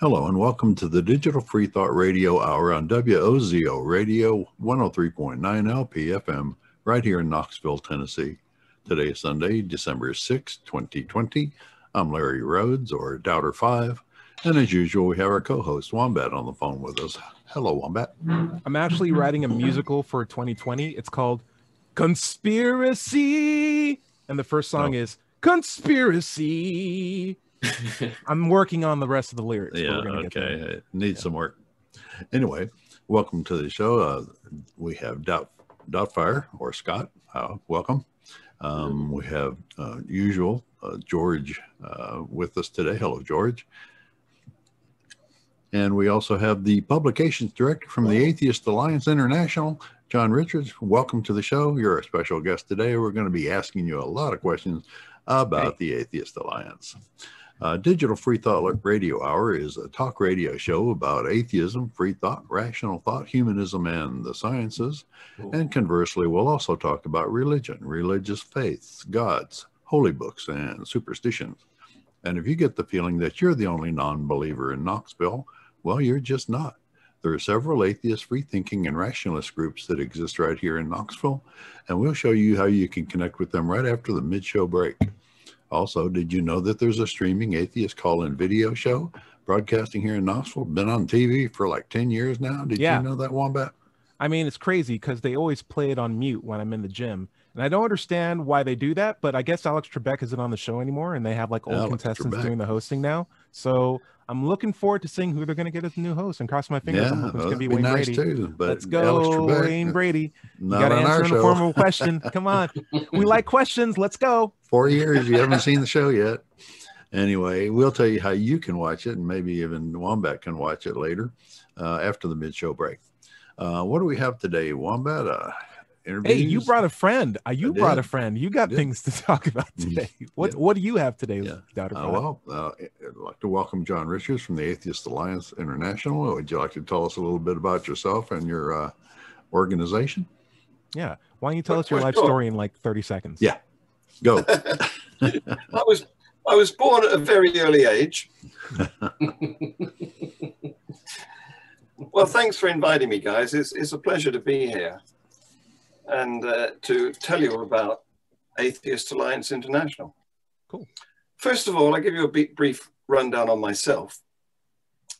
Hello and welcome to the Digital Free Thought Radio Hour on WOZO Radio 103.9 LPFM right here in Knoxville, Tennessee. Today is Sunday, December 6, 2020. I'm Larry Rhodes or Doubter5. And as usual, we have our co-host Wombat on the phone with us. Hello, Wombat. I'm actually writing a musical for 2020. It's called Conspiracy. And the first song Oh. is Conspiracy. I'm working on the rest of the lyrics. Yeah, we're gonna get there. okay. It needs some work. Anyway, welcome to the show. Uh, we have Doubt Doubtfire or Scott. Uh, welcome. Um, we have uh, usual uh, George uh, with us today. Hello, George. And we also have the publications director from the Atheist Alliance International, John Richards. Welcome to the show. You're a special guest today. We're going to be asking you a lot of questions about the Atheist Alliance. Uh, Digital Free Thought Radio Hour is a talk radio show about atheism, free thought, rational thought, humanism, and the sciences. And conversely, we'll also talk about religion, religious faiths, gods, holy books, and superstitions. And if you get the feeling that you're the only non believer in Knoxville, well, you're just not. There are several atheist, free thinking, and rationalist groups that exist right here in Knoxville, and we'll show you how you can connect with them right after the mid show break. Also, did you know that there's a streaming atheist call in video show broadcasting here in Knoxville? Been on TV for like 10 years now. Did Yeah. you know that, Wombat? I mean, it's crazy because they always play it on mute when I'm in the gym. And I don't understand why they do that, but I guess Alex Trebek isn't on the show anymore and they have like old Alex contestants Trebek. doing the hosting now. So I'm looking forward to seeing who they're going to get as the new host and cross my fingers. I'm hoping it's going to be that'd Wayne nice Brady. too. But Let's Alex go, Trebek, Wayne Brady. You got to answer in the form of a question. Come on. We like questions. Let's go. Four years, you haven't seen the show yet. Anyway, we'll tell you how you can watch it, and maybe even Wombat can watch it later uh, after the mid show break. Uh, what do we have today, Wombat? Uh? Hey, you brought a friend. Uh, you I brought did. a friend. You got things to talk about Mhm. today. What Yeah. What do you have today, Yeah. Dr. Uh, well, uh, I'd like to welcome John Richards from the Atheist Alliance International. Would you like to tell us a little bit about yourself and your uh, organization? yeah. Why don't you tell us your life story in like 30 seconds? Yeah. Go. I was I was born at a very early age. well, thanks for inviting me, guys. It's it's a pleasure to be here and uh, to tell you about Atheist Alliance International. Cool. First of all, I give you a brief rundown on myself.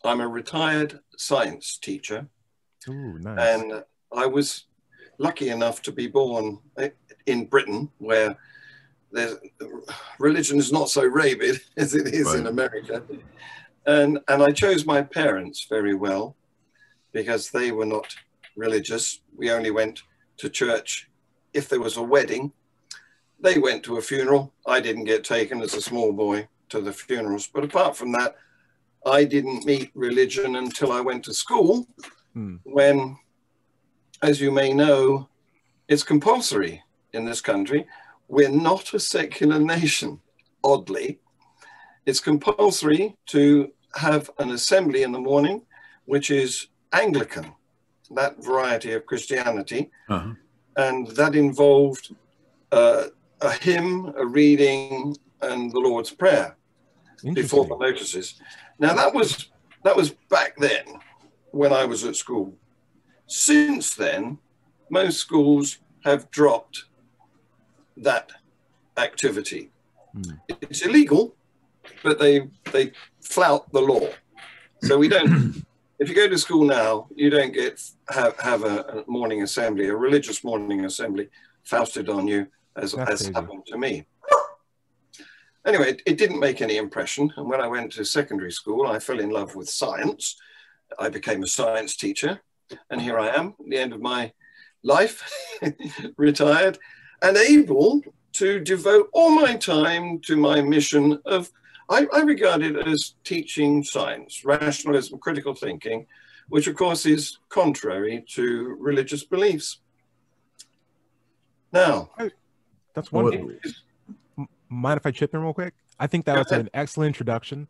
I'm a retired science teacher, Ooh, nice. and I was lucky enough to be born in Britain, where there's, religion is not so rabid as it is in America. And, and I chose my parents very well because they were not religious. We only went to church if there was a wedding. They went to a funeral. I didn't get taken as a small boy to the funerals. But apart from that, I didn't meet religion until I went to school Hmm. when, as you may know, it's compulsory in this country. We're not a secular nation, oddly. It's compulsory to have an assembly in the morning, which is Anglican, that variety of Christianity. Uh-huh. And that involved uh, a hymn, a reading, and the Lord's Prayer before the notices. Now that was that was back then when I was at school. Since then, most schools have dropped that activity. Hmm. It's illegal, but they they flout the law. So we don't. if you go to school now, you don't get have have a, a morning assembly, a religious morning assembly, foisted on you as That's as happened to me. Anyway, it, it didn't make any impression. And when I went to secondary school, I fell in love with science. I became a science teacher, and here I am at the end of my life, retired, and able to devote all my time to my mission of, I, I regard it as teaching science, rationalism, critical thinking, which of course is contrary to religious beliefs. Now, That's Well, wonderful. M- Mind if I chip in real quick? I think that was an excellent introduction.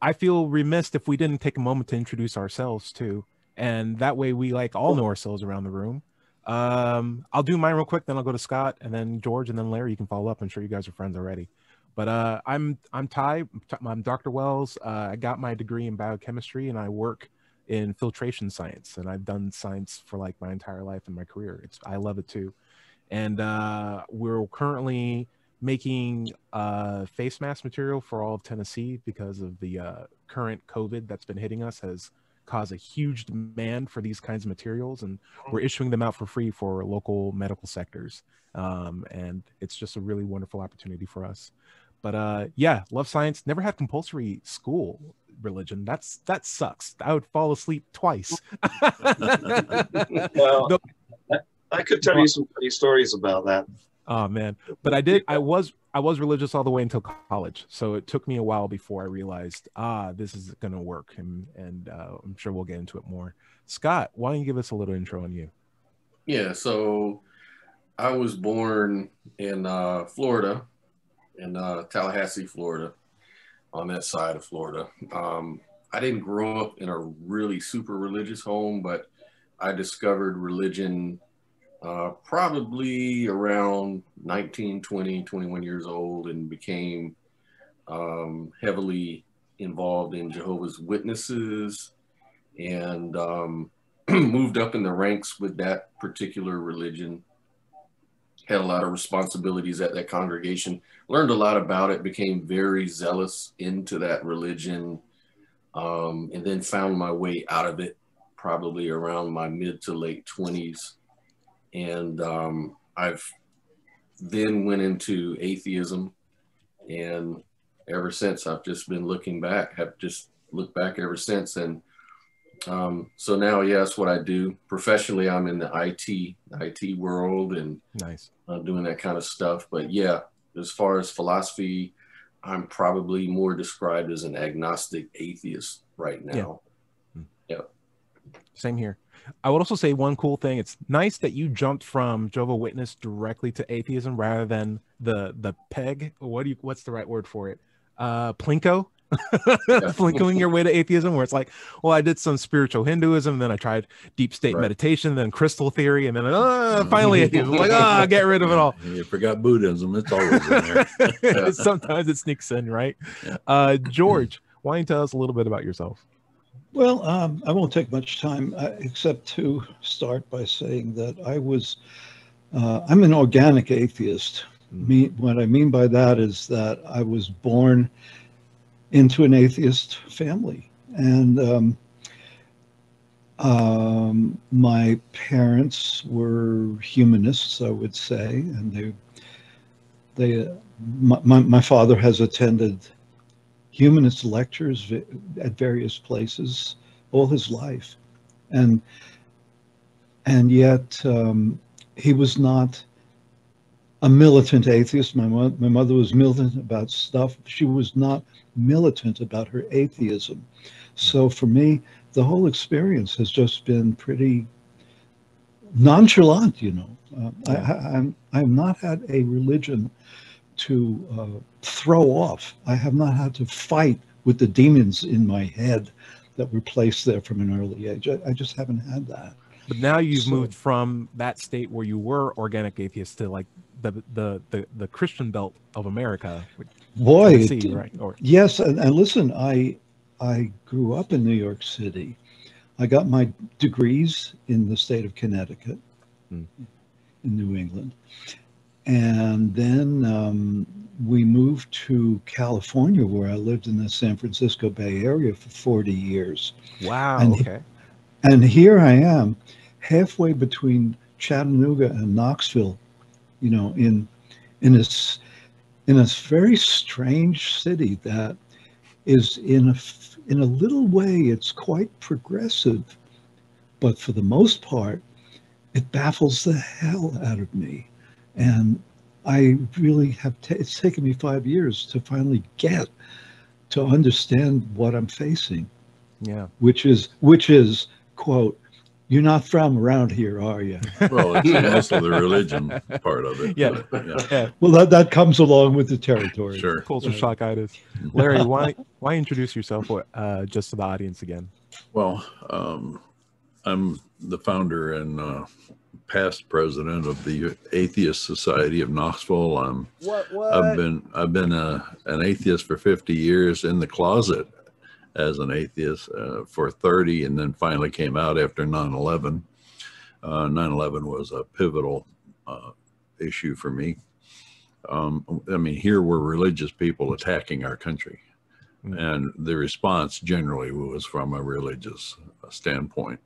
I feel remiss if we didn't take a moment to introduce ourselves too, and that way we like all know ourselves around the room. Um, I'll do mine real quick, then I'll go to Scott, and then George, and then Larry. You can follow up. I'm sure you guys are friends already. But uh, I'm I'm Ty. I'm Dr. Wells. Uh, I got my degree in biochemistry, and I work in filtration science. And I've done science for like my entire life and my career. It's I love it too. And uh, we're currently making uh, face mask material for all of Tennessee because of the uh, current COVID that's been hitting us has caused a huge demand for these kinds of materials, and we're issuing them out for free for local medical sectors. Um, and it's just a really wonderful opportunity for us. But uh, yeah, love science. Never had compulsory school religion. That's that sucks. I would fall asleep twice. Well, I could tell you some funny stories about that. Oh man, but I did. I was I was religious all the way until college, so it took me a while before I realized ah this is gonna work, and and uh, I'm sure we'll get into it more. Scott, why don't you give us a little intro on you? Yeah, so I was born in uh, Florida, in uh, Tallahassee, Florida, on that side of Florida. Um, I didn't grow up in a really super religious home, but I discovered religion uh, probably around 19, 20, 21 years old and became um, heavily involved in Jehovah's Witnesses and um, moved up in the ranks with that particular religion. Had a lot of responsibilities at that congregation, learned a lot about it, became very zealous into that religion, um, and then found my way out of it probably around my mid to late 20s and um, I've then went into atheism, and ever since I've just been looking back. Have just looked back ever since, and um, so now, yes, what I do professionally, I'm in the IT IT world and Nice. uh, doing that kind of stuff. But yeah, as far as philosophy, I'm probably more described as an agnostic atheist right now. Yeah, same here. I would also say one cool thing. It's nice that you jumped from Jehovah Witness directly to atheism rather than the the peg. What do you? What's the right word for it? Uh, plinko. Plinkoing your way to atheism, where it's like, well, I did some spiritual Hinduism, then I tried deep state Right. meditation, then crystal theory, and then uh, finally atheism. like, ah, get rid of it all. You forgot Buddhism. It's always in there. Sometimes it sneaks in, right? Yeah. Uh, George, why don't you tell us a little bit about yourself? Well, um, I won't take much time uh, except to start by saying that I was, uh, I'm an organic atheist. Me, what I mean by that is that I was born into an atheist family. And um, um, my parents were humanists, I would say, and they, they, my, my, my father has attended humanist lectures at various places all his life, and and yet um, he was not a militant atheist. My mo- my mother was militant about stuff. She was not militant about her atheism. So for me, the whole experience has just been pretty nonchalant. You know, uh, I, I, I'm I've not had a religion to uh, throw off. I have not had to fight with the demons in my head that were placed there from an early age. I, I just haven't had that. But now you've So- moved from that state where you were organic atheist to like the the the, the Christian belt of America. Boy, Tennessee, right? Or yes, and, and listen, I I grew up in New York City. I got my degrees in the state of Connecticut, Hmm. in New England, and then um, we moved to California, where I lived in the San Francisco Bay Area for 40 years. wow, And- okay. And here I am, halfway between Chattanooga and Knoxville, you know, in in this in this very strange city that is in a in a little way it's quite progressive, but for the most part, it baffles the hell out of me, and I really have. ta it's taken me five years to finally get to understand what I'm facing Yeah. which is which is quote You're not from around here, are you? Well, it's also the religion part of it. Yeah. but, yeah, Yeah, Well, that, that comes along with the territory. sure. culture shockitis. Larry, why why introduce yourself uh, just to the audience again? Well, um, I'm the founder and uh, past president of the Atheist Society of Knoxville. I'm What what? I've been I've been a, an atheist for 50 years in the closet as an atheist uh, for 30 and then finally came out after 9/11. Uh, 9/11 was a pivotal uh, issue for me. Um, I mean, here were religious people attacking our country, Mm. and the response generally was from a religious standpoint.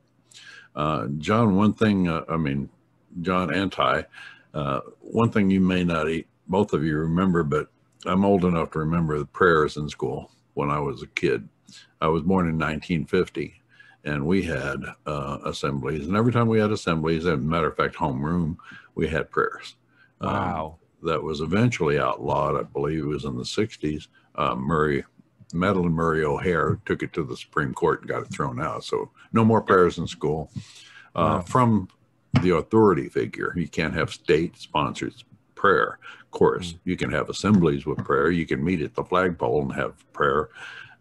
Uh, John, one thing, uh, I mean, John Anti, uh, one thing you may not eat, both of you remember, but I'm old enough to remember the prayers in school when I was a kid. I was born in 1950, and we had uh, assemblies. And every time we had assemblies, as a matter of fact, homeroom, we had prayers. Um, wow. that was eventually outlawed. I believe it was in the 60s. Uh, Murray, Madalyn Murray O'Hair took it to the Supreme Court and got it thrown out. So no more prayers in school. Uh, Wow. From the authority figure, you can't have state sponsored prayer. Of course, you can have assemblies with prayer. You can meet at the flagpole and have prayer.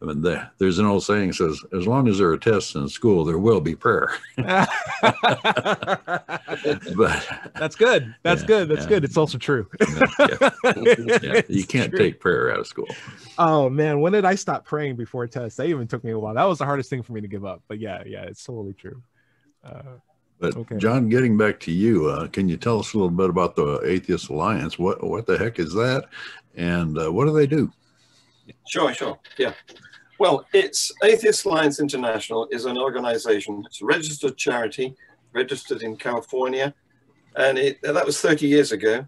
I mean, the, there's an old saying says, as long as there are tests in school, there will be prayer. but That's good. That's Yeah, good. That's yeah. good. It's also true. yeah, yeah, you can't true. take prayer out of school. Oh man, when did I stop praying before tests? That even took me a while. That was the hardest thing for me to give up. But yeah, yeah, it's totally true. Uh, But Okay. John, getting back to you, uh, can you tell us a little bit about the Atheist Alliance? What what the heck is that, and uh, what do they do? Sure, sure. Yeah. Well, it's Atheist Alliance International is an organization. It's a registered charity, registered in California, and it that was 30 years ago.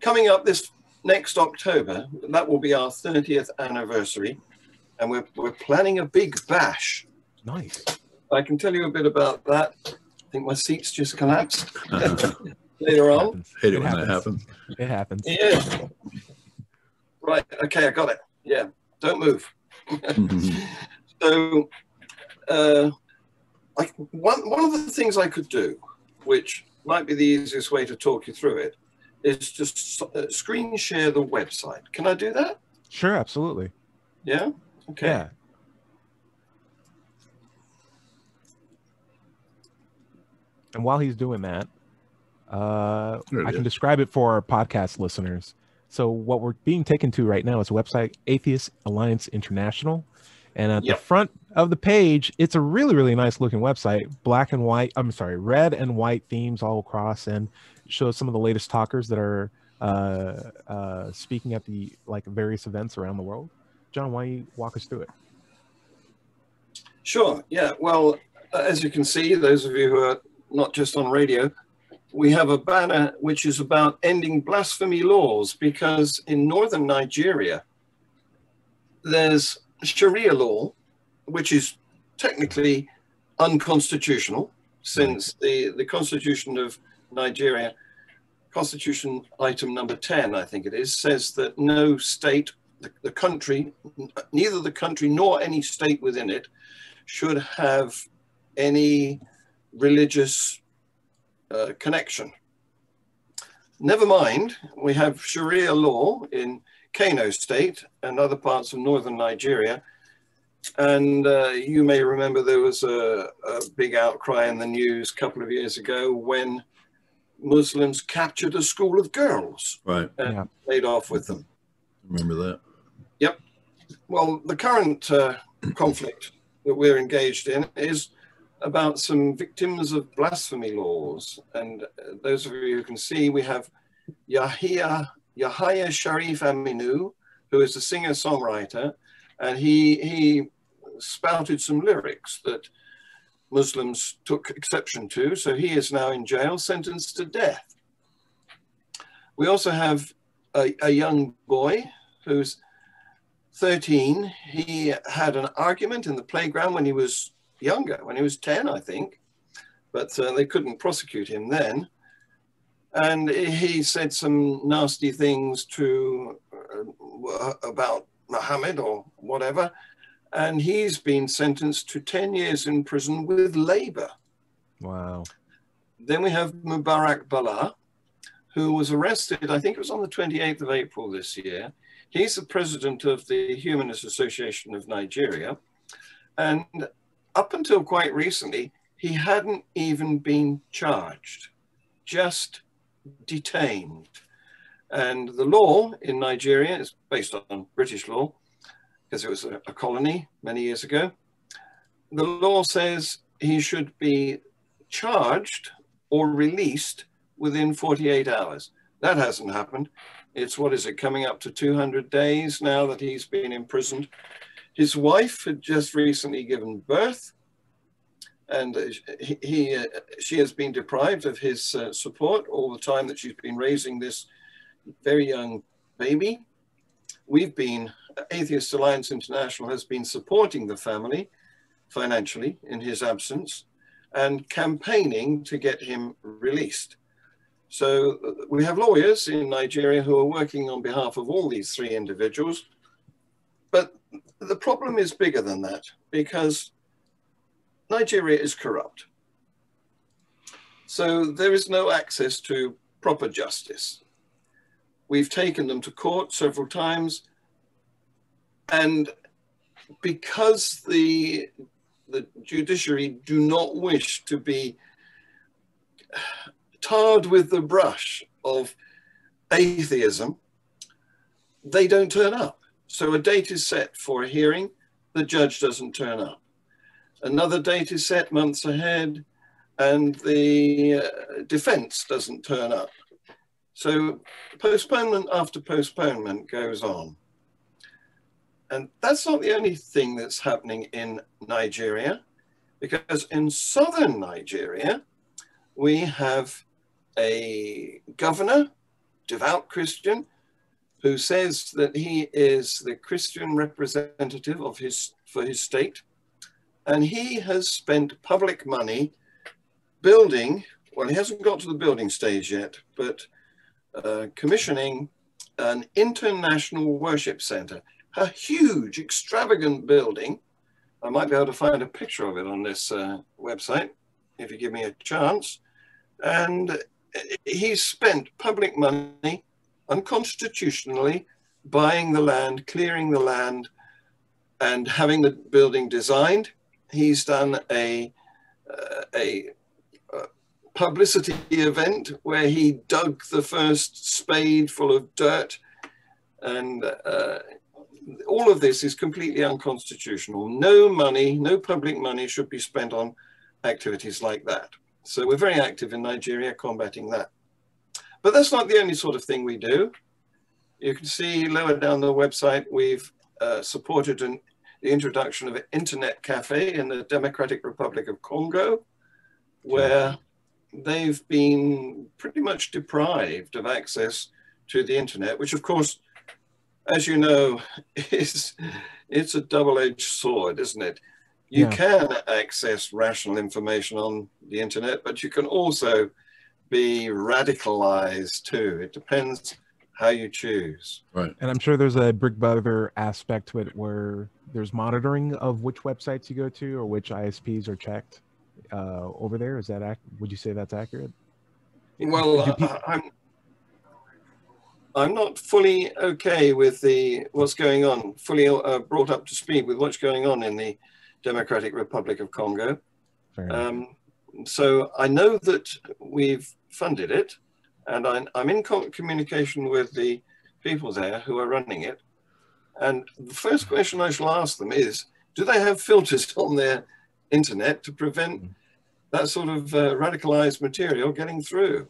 Coming up this next October, that will be our 30th anniversary, and we're we're planning a big bash. nice. I can tell you a bit about that. I think my seats just collapsed Uh, later on. Happens. hate it It when that happens. happens. It happens. Yeah. Right. Okay, I got it. Yeah. Don't move. so uh, I, one, one of the things I could do, which might be the easiest way to talk you through it, is just uh, screen share the website. Can I do that? Sure, absolutely. Yeah. Okay. Yeah. And while he's doing that, uh, I can is. describe it for our podcast listeners. So what we're being taken to right now is a website, Atheist Alliance International. And at Yep. the front of the page, it's a really, really nice looking website. Black and white, I'm sorry, red and white themes all across and shows some of the latest talkers that are uh, uh, speaking at the like various events around the world. John, why don't you walk us through it? Sure. Yeah. Well, uh, as you can see, those of you who are not just on radio, we have a banner which is about ending blasphemy laws because in northern Nigeria, there's Sharia law, which is technically unconstitutional since mm. the, the Constitution of Nigeria, Constitution item number 10, I think it is, says that no state, the, the country, neither the country nor any state within it should have any religious uh, connection. Never mind, we have Sharia law in Kano state and other parts of northern Nigeria. And uh, you may remember there was a, a big outcry in the news a couple of years ago when Muslims captured a school of girls Right, and Yeah. made off with them. remember that. Yep. Well, the current uh, conflict that we're engaged in is about some victims of blasphemy laws. And uh, those of you who can see, we have Yahia, Yahya Sharif Aminu, who is a singer songwriter, and he, he spouted some lyrics that Muslims took exception to. So he is now in jail, sentenced to death. We also have a, a young boy who's 13, he had an argument in the playground when he was younger, when he was 10, I think, but uh, they couldn't prosecute him then. And he said some nasty things to uh, about Muhammad or whatever. And he's been sentenced to 10 years in prison with labor. Wow. Then we have Mubarak Bala, who was arrested, I think it was on the 28th of April this year. He's the president of the Humanist Association of Nigeria. And up until quite recently, he hadn't even been charged, just detained. And the law in Nigeria is based on British law, because it was a, a colony many years ago. The law says he should be charged or released within 48 hours. That hasn't happened. It's what is it, coming up to 200 days now that he's been imprisoned. His wife had just recently given birth, and uh, he, he uh, she has been deprived of his uh, support all the time that she's been raising this very young baby. We've been, Atheist Alliance International has been supporting the family financially in his absence and campaigning to get him released. So uh, we have lawyers in Nigeria who are working on behalf of all these three individuals. But the problem is bigger than that because Nigeria is corrupt. So there is no access to proper justice. We've taken them to court several times. And because the, the judiciary do not wish to be tarred with the brush of atheism, they don't turn up. So a date is set for a hearing, the judge doesn't turn up. Another date is set months ahead, and the uh, defense doesn't turn up. So postponement after postponement goes on. And that's not the only thing that's happening in Nigeria, because in southern Nigeria, we have a governor, devout Christian, who says that he is the Christian representative of his for his state, and he has spent public money building. Well, he hasn't got to the building stage yet, but uh, commissioning an international worship center, a huge, extravagant building. I might be able to find a picture of it on this uh, website if you give me a chance. And he spent public money unconstitutionally buying the land, clearing the land, and having the building designed. He's done a, uh, a uh, publicity event where he dug the first spade full of dirt. And uh, all of this is completely unconstitutional. No money, no public money should be spent on activities like that. So we're very active in Nigeria combating that. But that's not the only sort of thing we do. You can see lower down the website, we've uh, supported an, the introduction of an internet cafe in the Democratic Republic of Congo, where they've been pretty much deprived of access to the internet, which of course, as you know, is it's a double-edged sword, isn't it? You yeah. can access rational information on the internet, but you can also be radicalized too. It depends how you choose. Right. And I'm sure there's a Big Brother aspect to it where there's monitoring of which websites you go to or which ISPs are checked uh, over there. Is that ac- would you say that's accurate? Well, uh, I'm I'm not fully okay with the what's going on. Fully uh, brought up to speed with what's going on in the Democratic Republic of Congo. Um, so I know that we've funded it, and I'm, I'm in communication with the people there who are running it. And the first question I shall ask them is, do they have filters on their internet to prevent mm. that sort of uh, radicalized material getting through?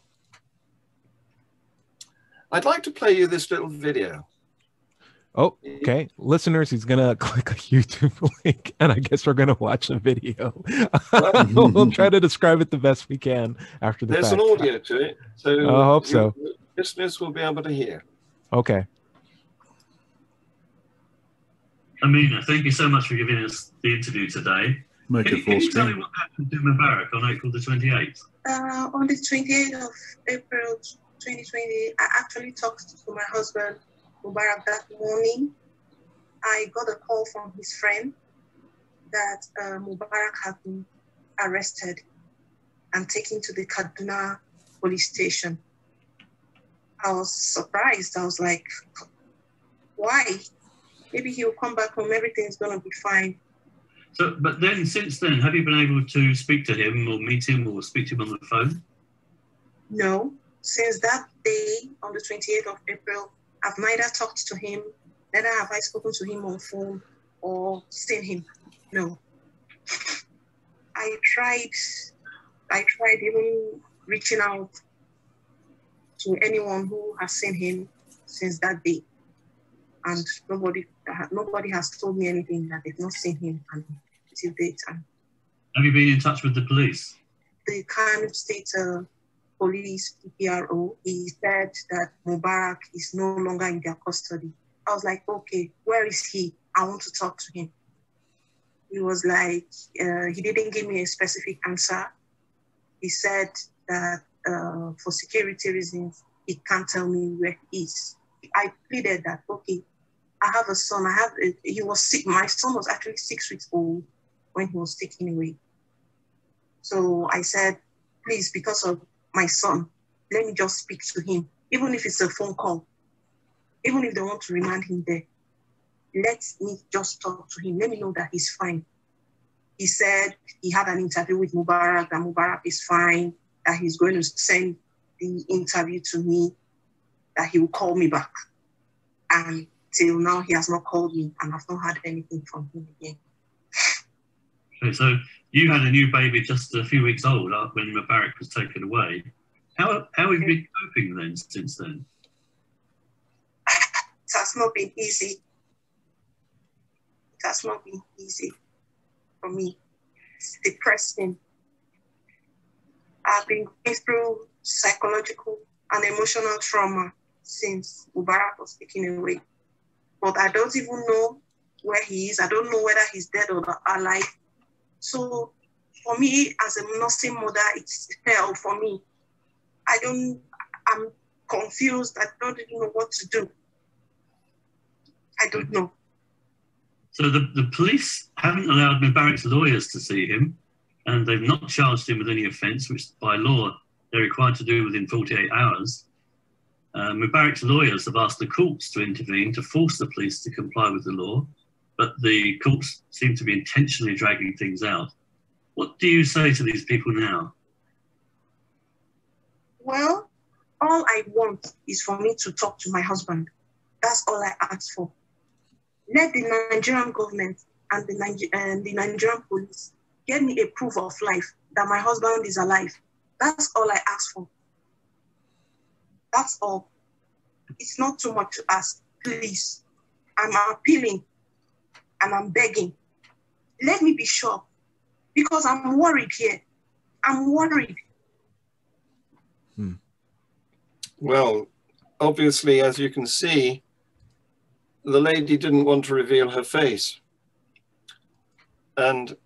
I'd like to play you this little video. Oh, okay. Listeners, he's going to click a YouTube link, and I guess we're going to watch a video. we'll try to describe it the best we can after the There's fact. an audio to it. So I hope so. Listeners will be able to hear. Okay. Amina, thank you so much for giving us the interview today. Make can, it full can you tell me what happened to Mubarak on April the 28th? Uh, on the 28th of April 2020, I actually talked to my husband Mubarak that morning, I got a call from his friend that uh, Mubarak had been arrested. and taken to the Kaduna police station. I was surprised. I was like, why? Maybe he'll come back home, everything's gonna be fine. So, but then since then, have you been able to speak to him or meet him or speak to him on the phone? No, since that day on the 28th of April, I've neither talked to him, neither have I spoken to him on phone or seen him. No. I tried, I tried even reaching out to anyone who has seen him since that day. And nobody, nobody has told me anything that they've not seen him until date. Have you been in touch with the police? the Kano State uh, Police, PRO, he said that Mubarak is no longer in their custody. I was like, okay, where is he? I want to talk to him. He was like, uh, he didn't give me a specific answer. He said that uh, for security reasons, he can't tell me where he is. I pleaded that, okay, I have a son. I have, a, he was sick. My son was actually six weeks old when he was taken away. So I said, please, because of my son, let me just speak to him, even if it's a phone call, even if they want to remand him there. Let me just talk to him. Let me know that he's fine. He said he had an interview with Mubarak, that Mubarak is fine, that he's going to send the interview to me, that he will call me back. And till now, he has not called me, and I've not heard anything from him again. Okay, so you had a new baby just a few weeks old uh, when Mubarak was taken away. How, how have you been coping then since then? It has not been easy. It has not been easy for me. It's depressing. I've been going through psychological and emotional trauma since Mubarak was taken away. But I don't even know where he is. I don't know whether he's dead or alive. So for me, as a nursing mother, it's hell for me. I don't, I'm confused. I don't even know what to do. I don't know. So the, the police haven't allowed Mubarak's lawyers to see him, and they've not charged him with any offence, which by law they're required to do within 48 hours. Uh, Mubarak's lawyers have asked the courts to intervene to force the police to comply with the law, but the courts seem to be intentionally dragging things out. What do you say to these people now? Well, all I want is for me to talk to my husband. That's all I ask for. Let the Nigerian government and the, Niger- and the Nigerian police get me a proof of life that my husband is alive. That's all I ask for. That's all. It's not too much to ask. Please. I'm appealing and I'm begging. Let me be sure because I'm worried here. I'm worried. Hmm. Well, obviously, as you can see, the lady didn't want to reveal her face. And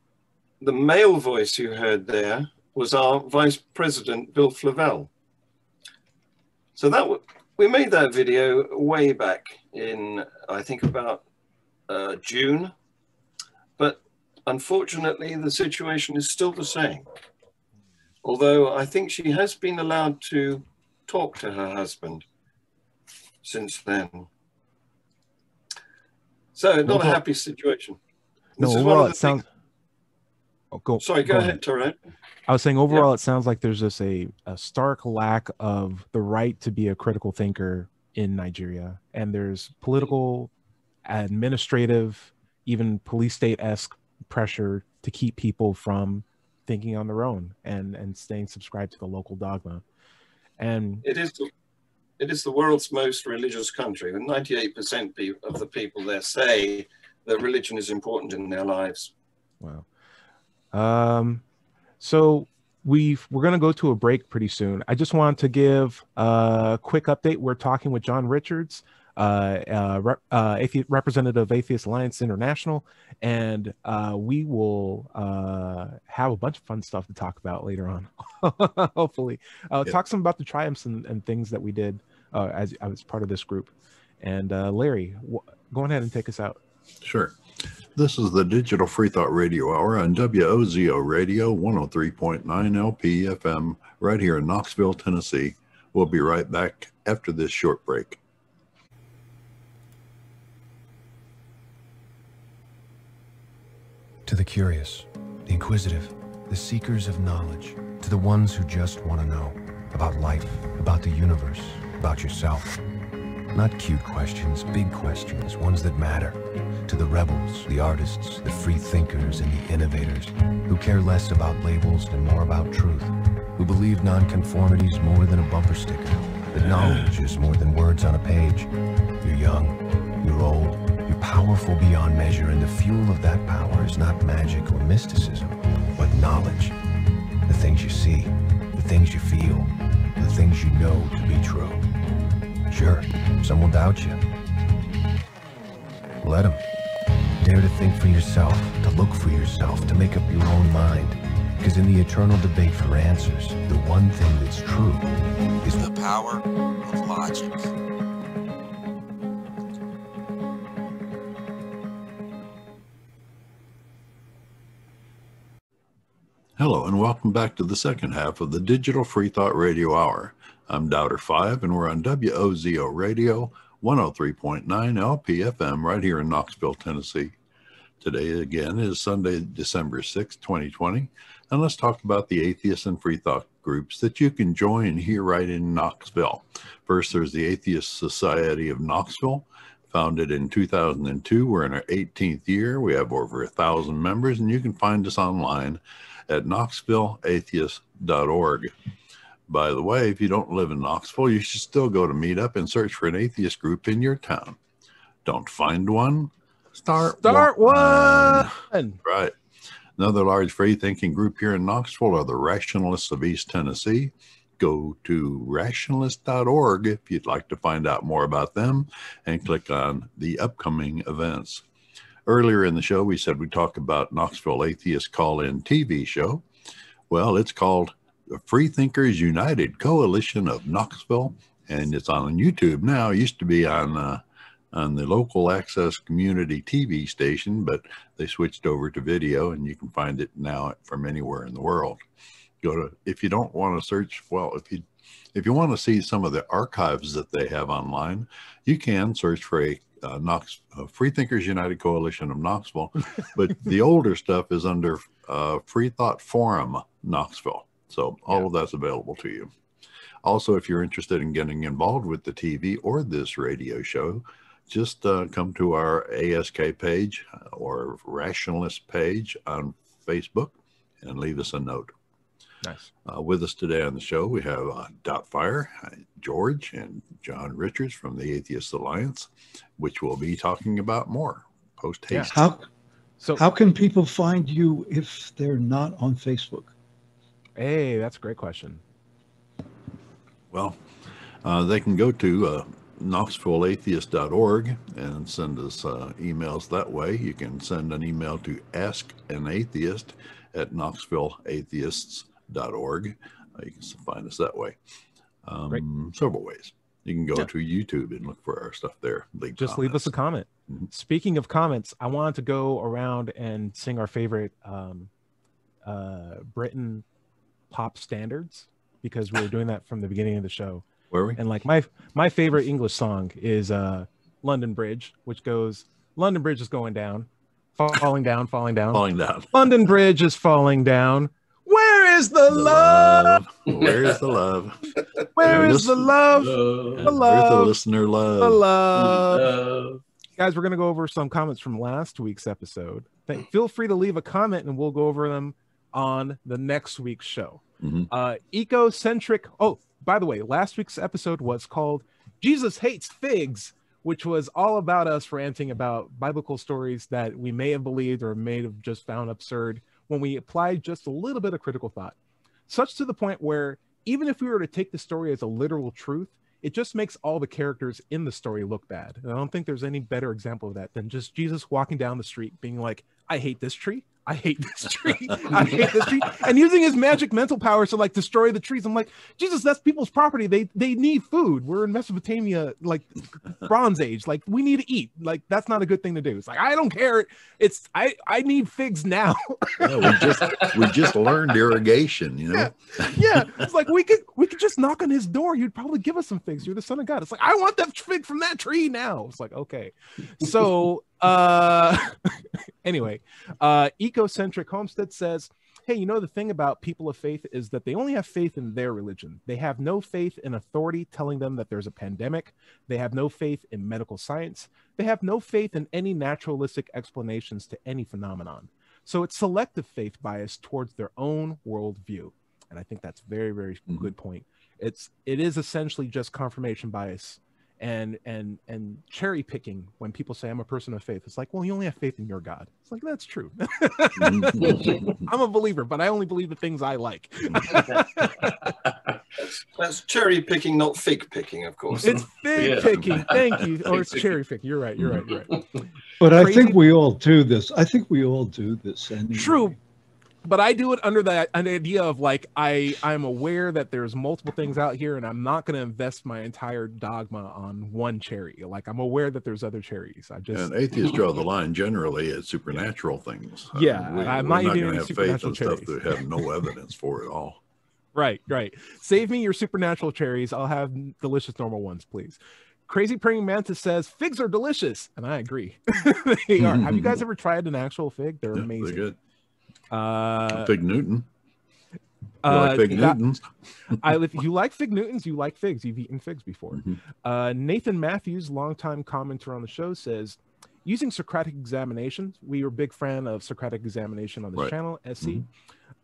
the male voice you heard there was our Vice President, Bill Flavell. So that w- we made that video way back in, I think, about uh, June. But unfortunately, the situation is still the same. Although I think she has been allowed to talk to her husband since then. So not a happy situation. No, This is one overall it sounds. Oh, go. Sorry, go ahead, Tyrone. I was saying overall, it sounds like there's just a, a stark lack of the right to be a critical thinker in Nigeria, and there's political, administrative, even police state esque pressure to keep people from thinking on their own and and staying subscribed to the local dogma. And It is the, it is the world's most religious country, and 98% of the people there say that religion is important in their lives. Wow. Um, so we we're gonna go to a break pretty soon. I just want to give a quick update. We're talking with John Richards, uh, uh, uh, athe- representative of Atheist Alliance International, and uh, we will uh, have a bunch of fun stuff to talk about later on. Hopefully, uh, Yeah. talk some about the triumphs and, and things that we did uh, as as part of this group. And uh, Larry, w- go ahead and take us out. Sure. This is the Digital Free Thought Radio Hour on WOZO Radio 103.9 LP FM right here in Knoxville, Tennessee. We'll be right back after this short break. To the curious, the inquisitive, the seekers of knowledge, to the ones who just want to know about life, about the universe, about yourself. Not cute questions, big questions, ones that matter. To the rebels, the artists, the free thinkers, and the innovators who care less about labels and more about truth, who believe nonconformity is more than a bumper sticker, that knowledge is more than words on a page. You're young, you're old, powerful beyond measure, and the fuel of that power is not magic or mysticism, but knowledge. The things you see, the things you feel, the things you know to be true. Sure, some will doubt you. Let them. Dare to think for yourself, to look for yourself, to make up your own mind. Because in the eternal debate for answers, the one thing that's true is The power of logic. Hello, and welcome back to the second half of the Digital Free Thought Radio Hour. I'm Doubter5, and we're on WOZO Radio 103.9 LPFM right here in Knoxville, Tennessee. Today, again, is Sunday, December 6, 2020, and let's talk about the atheist and free thought groups that you can join here right in Knoxville. First, there's the Atheist Society of Knoxville, founded in 2002. We're in our 18th year. We have over a thousand members, and you can find us online at knoxvilleatheist.org. By the way, if you don't live in Knoxville, you should still go to Meetup and search for an atheist group in your town. Don't find one? Start, Start one. Right. Another large free thinking group here in Knoxville are the Rationalists of East Tennessee. Go to rationalist.org if you'd like to find out more about them and click on the upcoming events. Earlier in the show, we said we'd talk about Knoxville Atheist Call In TV show. Well, it's called the Free Thinkers United Coalition of Knoxville, and it's on YouTube now. It used to be on uh, on the local access community TV station, but they switched over to video, and you can find it now from anywhere in the world. Go to if you don't want to search. Well, if you if you want to see some of the archives that they have online, you can search for a uh, Knox uh, Free Thinkers United Coalition of Knoxville, but the older stuff is under uh, Free Thought Forum Knoxville. So all of that's available to you. Also, if you're interested in getting involved with the TV or this radio show, just uh, come to our ASK page or Rationalist page on Facebook and leave us a note. Nice. Uh, with us today on the show, we have uh, Dotfire, uh, George, and John Richards from the Atheist Alliance, which we'll be talking about more post haste. How So, how can people find you if they're not on Facebook? hey, that's a great question. Well, uh, they can go to uh, knoxvilleatheist.org and send us uh, emails that way. You can send an email to askanatheist at knoxvilleatheists.org. Uh, you can find us that way. Um, several ways. You can go Yeah. to YouTube and look for our stuff there. Leave Just leave us a comments. comment. Mhm. Speaking of comments, I wanted to go around and sing our favorite um, uh, Britain pop standards because we were doing that from the beginning of the show. Were we? And like my my favorite English song is uh, London Bridge, which goes London Bridge is going down, falling down, falling down. Falling down. London Bridge is falling down. Where is the love? Where is the love? Where is the Listen- love? Love, Where's the love. listener The love? love. love. guys we're going to go over some comments from last week's episode Th- feel free to leave a comment and we'll go over them on the next week's show Mhm. uh ecocentric oh by the way last week's episode was called jesus hates figs which was all about us ranting about biblical stories that we may have believed or may have just found absurd when we apply just a little bit of critical thought such to the point where even if we were to take the story as a literal truth it just makes all the characters in the story look bad. And I don't think there's any better example of that than just Jesus walking down the street being like, I hate this tree. I hate this tree. I hate this tree. And using his magic mental powers to like destroy the trees. I'm like, Jesus, that's people's property. They they need food. We're in Mesopotamia, like Bronze Age. Like we need to eat. Like that's not a good thing to do. It's like I don't care. It's I I need figs now. Yeah, we just we just learned irrigation, you know. yeah, it's like we could we could just knock on his door. You'd probably give us some figs. You're the son of God. It's like I want that fig from that tree now. It's like okay. So uh anyway, uh ecocentric homestead says, Hey, you know the thing about people of faith is that they only have faith in their religion. They have no faith in authority telling them that there's a pandemic. They have no faith in medical science. They have no faith in any naturalistic explanations to any phenomenon. So it's selective faith bias towards their own worldview. And I think that's very, very Mhm. good point. It's it is essentially just confirmation bias and and and cherry picking when people say I'm a person of faith. It's like, well, you only have faith in your God. It's like that's true. Mm-hmm. I'm a believer, but I only believe the things I like. That's cherry picking, not fig picking, of course. It's fig Yeah. picking. Thank you. Or it's cherry picking. You're right. You're right. You're right. But I think we all do this. I think we all do this. Anyway. True. But I do it under that an idea of like I I'm aware that there's multiple things out here, and I'm not going to invest my entire dogma on one cherry. Like I'm aware that there's other cherries. I just And atheists draw the line generally at supernatural things. Uh, Yeah, we, I'm not not even going to have faith supernatural in stuff that have no evidence for it all. Right, right. Save me your supernatural cherries. I'll have delicious normal ones, please. Crazy praying mantis says figs are delicious, and I agree. they are. Have you guys ever tried an actual fig? They're Yeah, amazing. they're good. Uh, Fig Newton. You uh, like Fig that- Newtons? I, if you like fig Newtons, you like figs. You've eaten figs before. Mhm. Uh, Nathan Matthews, longtime commenter on the show, says using Socratic examination. We were a big fan of Socratic examination on this Right. channel, SC. Mhm.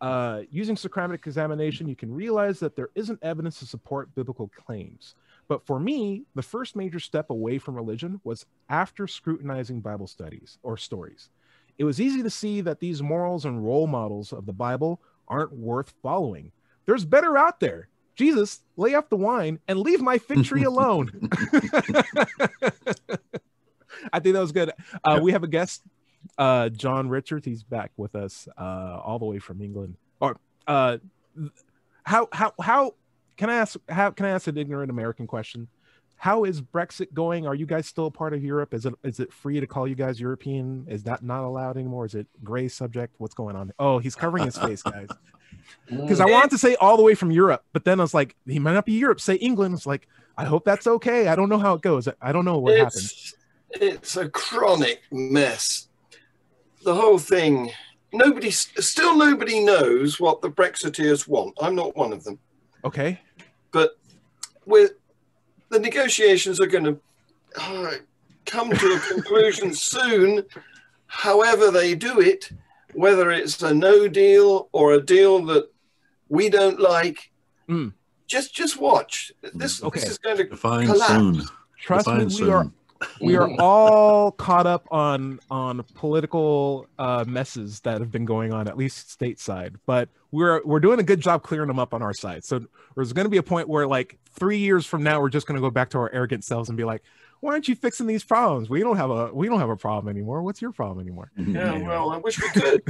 Uh, using Socratic examination, you can realize that there isn't evidence to support biblical claims. But for me, the first major step away from religion was after scrutinizing Bible studies or stories. It was easy to see that these morals and role models of the Bible aren't worth following. There's better out there. Jesus, lay off the wine and leave my fig tree alone. I think that was good. Uh. We have a guest, uh, John Richards. He's back with us uh, all the way from England. Or uh, how how how can I ask how can I ask an ignorant American question? How is Brexit going? Are you guys still a part of Europe? Is it is it free to call you guys European? Is that not allowed anymore? Is it gray subject? What's going on? Oh, he's covering his face, guys. Mm. Because I wanted to say all the way from Europe, but then I was like, he might not be Europe. Say England. It's like, I hope that's okay. I don't know how it goes. I don't know what happened. it's, it's a chronic mess. The whole thing, nobody, still nobody knows what the Brexiteers want. I'm not one of them. Okay. but with the negotiations are going to uh, come to a conclusion soon however they do it whether it's a no deal or a deal that we don't like Mm. just just watch this, Okay. this is going to Define collapse. soon. Trust Define me, we are we are all caught up on on political uh, messes that have been going on, at least stateside. But we're we're doing a good job clearing them up on our side. So there's going to be a point where, like three years from now, we're just going to go back to our arrogant selves and be like, "Why aren't you fixing these problems? We don't have a we don't have a problem anymore. What's your problem anymore?" yeah well i wish we could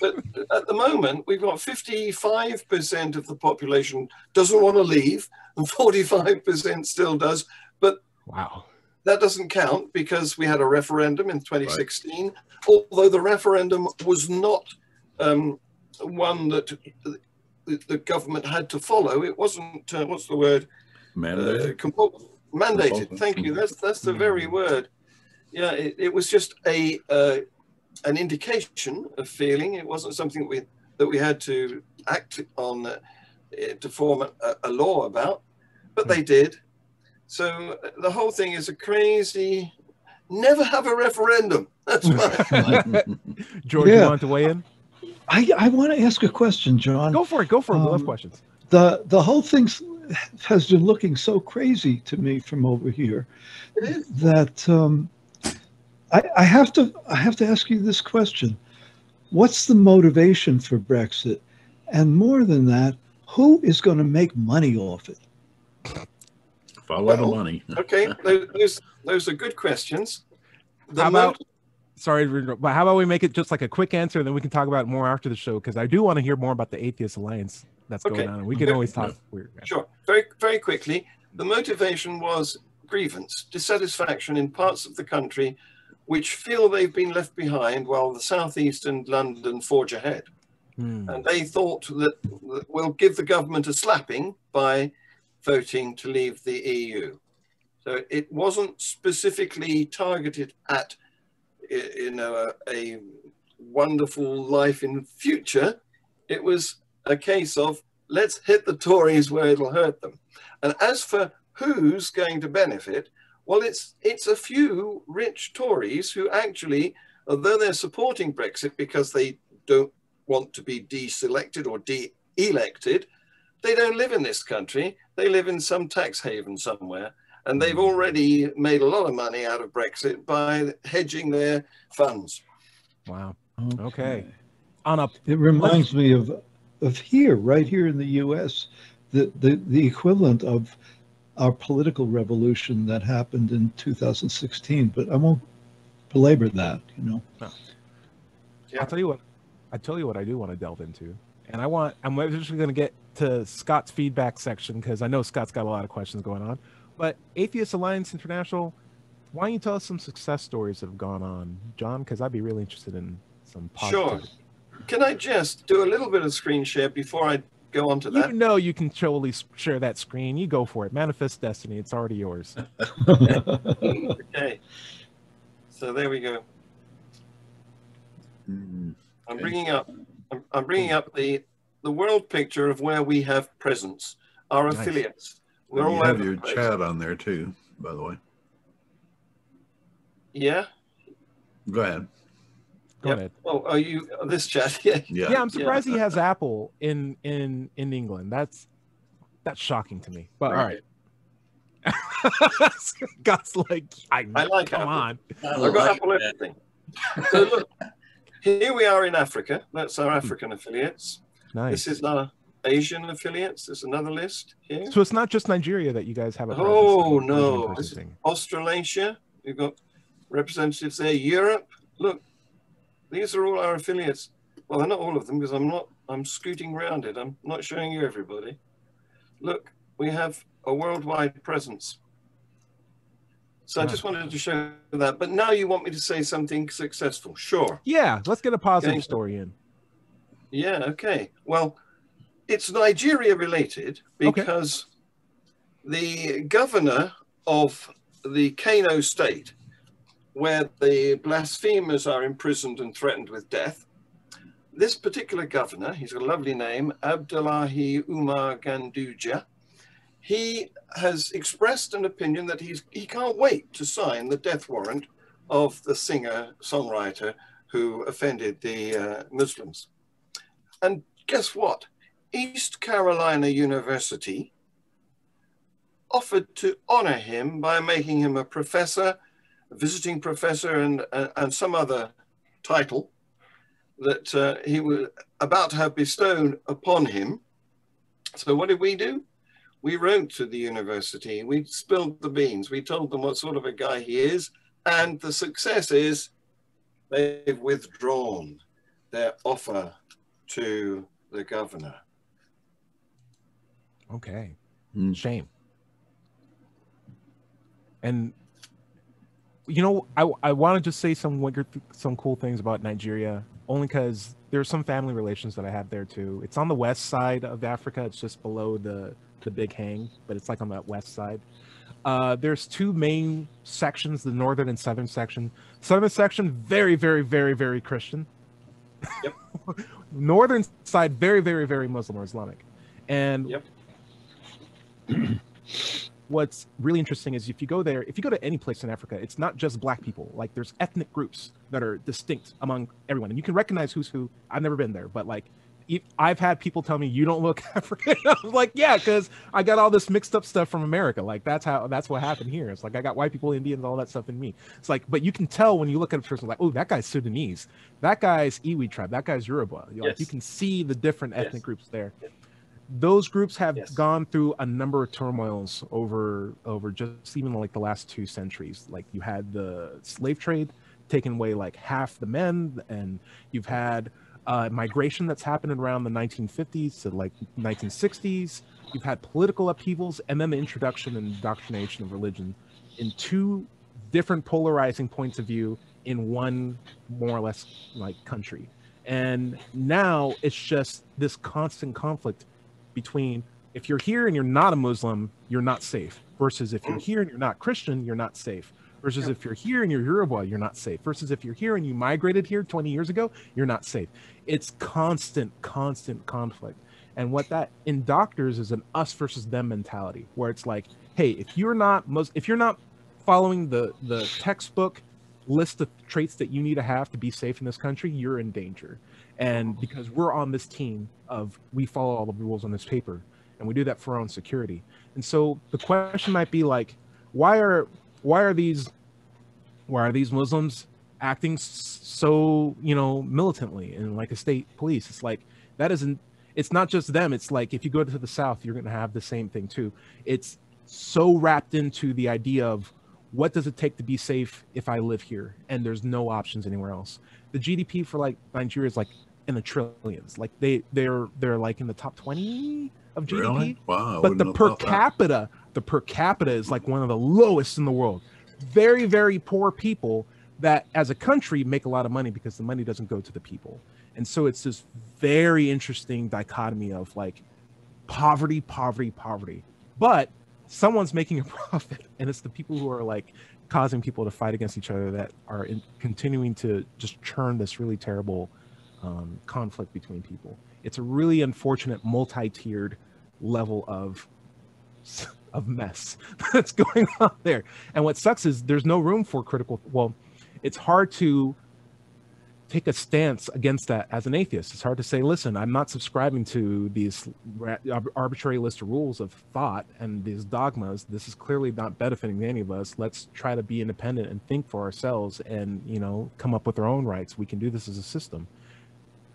but at the moment we've got 55% of the population doesn't want to leave and 45% still does But Wow. That doesn't count because we had a referendum in 2016, although the referendum was not um, one that the, the government had to follow. It wasn't, uh, what's the word? Mandated. Uh, compul- mandated. Thank you. That's that's the very word. Yeah, it, it was just a uh, an indication of feeling. It wasn't something that we that we had to act on uh, to form a, a law about, but they did. So the whole thing is a crazy. Never have a referendum. That's why. George, you want to weigh in? I, I want to ask a question, John. Go for it. Go for it. we love Um, questions. The the whole thing has been looking so crazy to me from over here that um, I, I have to I have to ask you this question: What's the motivation for Brexit? And more than that, who is going to make money off it? Follow the Well, money. okay, those those- those are good questions. The How about- mo- sorry, but how about we make it just like a quick answer, and then we can talk about it more after the show because I do want to hear more about the Atheist Alliance that's Okay. going on. We can always talk. Weird. Sure. Very, very quickly, the motivation was grievance, dissatisfaction in parts of the country which feel they've been left behind while the southeast and London forge ahead. Hmm. And they thought that that we'll give the government a slapping by voting to leave the EU. So it wasn't specifically targeted at, you know, a, a wonderful life in future. It was a case of let's hit the Tories where it'll hurt them. And as for who's going to benefit, well, it's it's a few rich Tories who actually, although they're supporting Brexit because they don't want to be deselected or de-elected, they don't live in this country. They live in some tax haven somewhere. And they've hmm. already made a lot of money out of Brexit by hedging their funds. Wow. Okay. On a It reminds me of of here, right here in the U.S., the the, the equivalent of our political revolution that happened in 2016. But I won't belabor that. You know. yeah I'll tell you what. I tell you what I do want to delve into, and I want. I'm eventually going to get to Scott's feedback section because I know Scott's got a lot of questions going on. But Atheist Alliance International, why don't you tell us some success stories that have gone on, John? Because I'd be really interested in some Positive. Sure. Can I just do a little bit of screen share before I go on to that? You know you can totally share that screen. You go for it. Manifest destiny. It's already yours. Okay. So there we go. Mm, I'm bringing up. I'm, I'm bringing up the the world picture of where we have presence. Our Nice. affiliates. We're you all have your the place. chat on there too, by the way. Yeah. Go ahead. Go Yep. ahead. Oh, are you uh, this chat? Yeah. Yeah. Yeah, I'm surprised he has Apple in in in England. That's that's shocking to me. But all right. Scott's like, I, I like come Apple. on. I've got Apple everything. So look, here we are in Africa. That's our African affiliates. Nice. This is our Asian affiliates. There's another list here. So it's not just Nigeria that you guys have a presence Oh no, this is. Australasia. We've got representatives there. Europe. Look, these are all our affiliates. Well, they're not all of them because I'm not. I'm scooting around it. I'm not showing you everybody. Look, we have a worldwide presence. So I just wanted to show that. But now you want me to say something successful? Sure. Yeah, let's get a positive Okay. story in. Yeah, okay. Well, it's Nigeria related Okay. because the governor of the Kano state, where the blasphemers are imprisoned and threatened with death, this particular governor, he's got a lovely name, Abdullahi Umar Ganduje, he has expressed an opinion that he's, he can't wait to sign the death warrant of the singer songwriter who offended the uh, Muslims. And guess what? East Carolina University offered to honor him by making him a professor, a visiting professor, and, uh, and some other title that uh, he was about to have bestowed upon him. So, what did we do? We wrote to the university, we spilled the beans, we told them what sort of a guy he is, and the success is they've withdrawn their offer to the governor. Okay. Mm. Shame. And you know, I I want to just say some weird, some cool things about Nigeria, only because there's some family relations that I have there too. It's on the west side of Africa. It's just below the the Big Hang, but it's like on that west side. Uh, there's two main sections: the northern and southern section. Southern section, very, very, very, very Christian. Yep. northern side, very, very, very Muslim or Islamic. And Yep. what's really interesting is if you go there, if you go to any place in Africa, it's not just black people. Like there's ethnic groups that are distinct among everyone, and you can recognize who's who. I've never been there, but like I've had people tell me you don't look African. I'm like, yeah, because I got all this mixed up stuff from America. Like that's how that's what happened here. It's like I got white people, Indians, all that stuff in me. It's like, but you can tell when you look at a person like, oh, that guy's Sudanese, that guy's Iwi tribe, that guy's Yoruba. Like you can see the different ethnic Yes. groups there. Those groups have Yes. gone through a number of turmoils over over just even like the last two centuries. Like you had the slave trade taken away like half the men, and you've had uh, migration that's happened around the 1950s to like 1960s. You've had political upheavals, and then the introduction and indoctrination of religion in two different polarizing points of view in one more or less like country. And now it's just this constant conflict between if you're here and you're not a Muslim, you're not safe, versus if you're here and you're not Christian, you're not safe. Versus if you're here and you're Yoruba, you're not safe. Versus if you're here and you migrated here 20 years ago, you're not safe. It's constant, constant conflict. And what that indoctors is an us versus them mentality, where it's like, hey, if you're not Mus- if you're not following the the textbook list of traits that you need to have to be safe in this country, you're in danger. And because we're on this team of we follow all the rules on this paper, and we do that for our own security. And so the question might be like, why are why are these why are these Muslims acting so you know militantly and like a state police? It's like that isn't. It's not just them. It's like if you go to the south, you're going to have the same thing too. It's so wrapped into the idea of what does it take to be safe if I live here and there's no options anywhere else. The GDP for like Nigeria is like in the trillions. Like they they're they're like in the top 20 of GDP. Really? Wow. But the per capita, that. The per capita is like one of the lowest in the world. Very, very poor people that as a country make a lot of money because the money doesn't go to the people. And so it's this very interesting dichotomy of like poverty, poverty, poverty. But someone's making a profit, and it's the people who are like causing people to fight against each other that are in, continuing to just churn this really terrible um, conflict between people. It's a really unfortunate multi-tiered level of of mess that's going on there. And what sucks is there's no room for critical. Well, it's hard to take a stance against that as an atheist. It's hard to say, listen, I'm not subscribing to these ra- arbitrary list of rules of thought and these dogmas. This is clearly not benefiting any of us. Let's try to be independent and think for ourselves and, you know, come up with our own rights. We can do this as a system.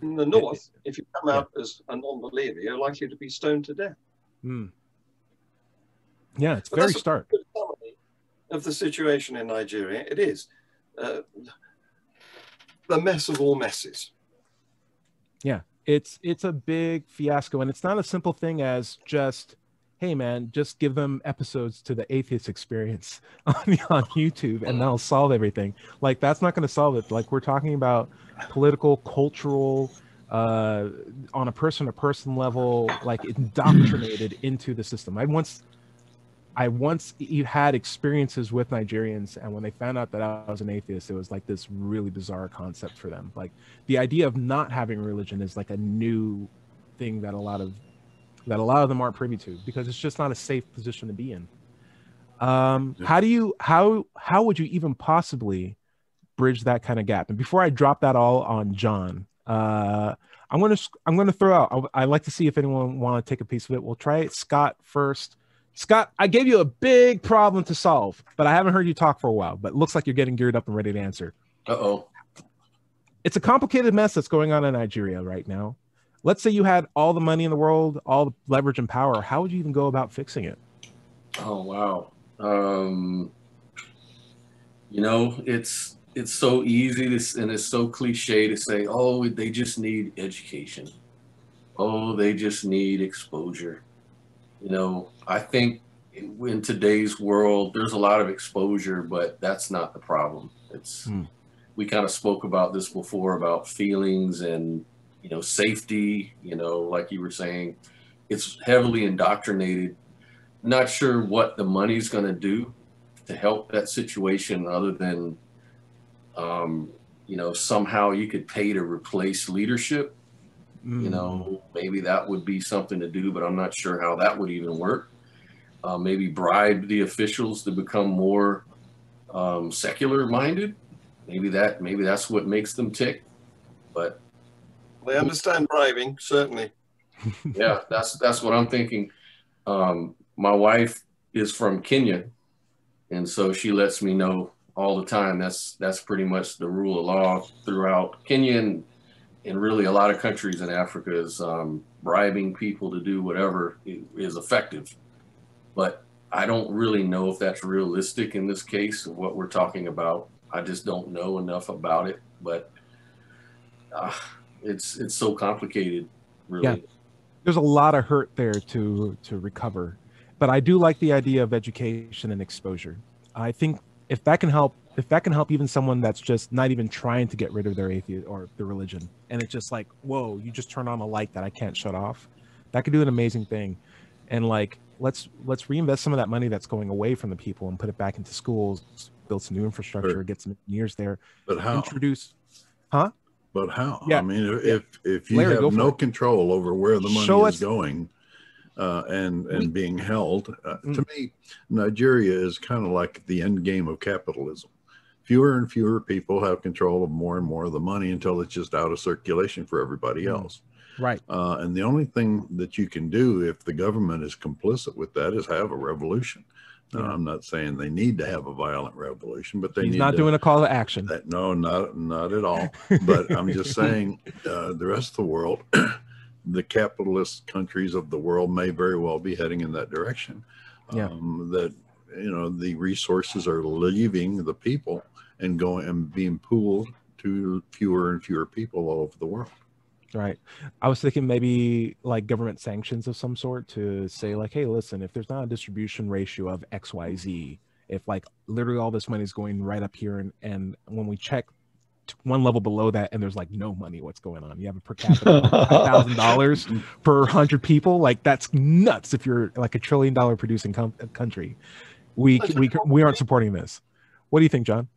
In the north, if you come out as a non-believer, you're likely to be stoned to death. Hmm. Yeah, it's But very stark. of the situation in Nigeria. It is uh, the mess of all messes. Yeah, it's it's a big fiasco, and it's not a simple thing as just, hey man, just give them episodes to the atheist experience on on YouTube, and that'll solve everything. Like that's not going to solve it. Like we're talking about political, cultural, uh, on a person to person level, like indoctrinated into the system. I once I once e- had experiences with Nigerians, and when they found out that I was an atheist, it was like this really bizarre concept for them. Like the idea of not having religion is like a new thing that a lot of that a lot of them aren't privy to because it's just not a safe position to be in. Um, how do you how how would you even possibly bridge that kind of gap? And before I drop that all on John, uh, I'm gonna I'm gonna throw out. I, I'd like to see if anyone want to take a piece of it. We'll try it. Scott first. Scott, I gave you a big problem to solve, but I haven't heard you talk for a while. But it looks like you're getting geared up and ready to answer. Uh oh. It's a complicated mess that's going on in Nigeria right now. Let's say you had all the money in the world, all the leverage and power. How would you even go about fixing it? Oh wow. Um, you know, it's it's so easy to and it's so cliche to say, oh, they just need education. Oh, they just need exposure. You know, I think in, in today's world, there's a lot of exposure, but that's not the problem. It's Hmm. we kind of spoke about this before about feelings and you know safety. You know, like you were saying, it's heavily indoctrinated not sure what the money's going to do to help that situation other than um, you know somehow you could pay to replace leadership you know maybe that would be something to do but i'm not sure how that would even work uh, maybe bribe the officials to become more um, secular minded maybe that maybe that's what makes them tick but They understand bribing, certainly. yeah, that's that's what I'm thinking. Um, my wife is from Kenya, and so she lets me know all the time. That's that's pretty much the rule of law throughout Kenya and, and really a lot of countries in Africa is um, bribing people to do whatever is effective. But I don't really know if that's realistic in this case of what we're talking about. I just don't know enough about it. But uh, it's it's so complicated, really. Yeah. There's a lot of hurt there to to recover, but I do like the idea of education and exposure. I think if that can help, if that can help even someone that's just not even trying to get rid of their atheist or their religion, and it's just like, whoa, you just turn on a light that I can't shut off, that could do an amazing thing. And like, let's let's reinvest some of that money that's going away from the people and put it back into schools, build some new infrastructure, Sure. get some engineers there, But how? introduce, huh? But how? Yeah. I mean, if if you Larry, have no it. control over where the money Show is us- going, uh, and and being held, uh, to Mm. me, Nigeria is kind of like the end game of capitalism. Fewer and fewer people have control of more and more of the money until it's just out of circulation for everybody Mm. else. Right. Uh, and the only thing that you can do if the government is complicit with that is have a revolution. Now, Yeah. I'm not saying they need to have a violent revolution, but they He's need not to, doing a call to action. that, no, not not at all. But I'm just saying, uh, the rest of the world, the capitalist countries of the world may very well be heading in that direction. Yeah. Um, that you know the resources are leaving the people and going and being pooled to fewer and fewer people all over the world. Right. I was thinking maybe like government sanctions of some sort to say like, hey, listen, if there's not a distribution ratio of X, Y, Z, if like literally all this money is going right up here, and and when we check one level below that, and there's like no money, what's going on? You have a per capita thousand dollars per hundred people, like that's nuts. If you're like a trillion dollar producing com- country, we we we aren't supporting this. What do you think, John?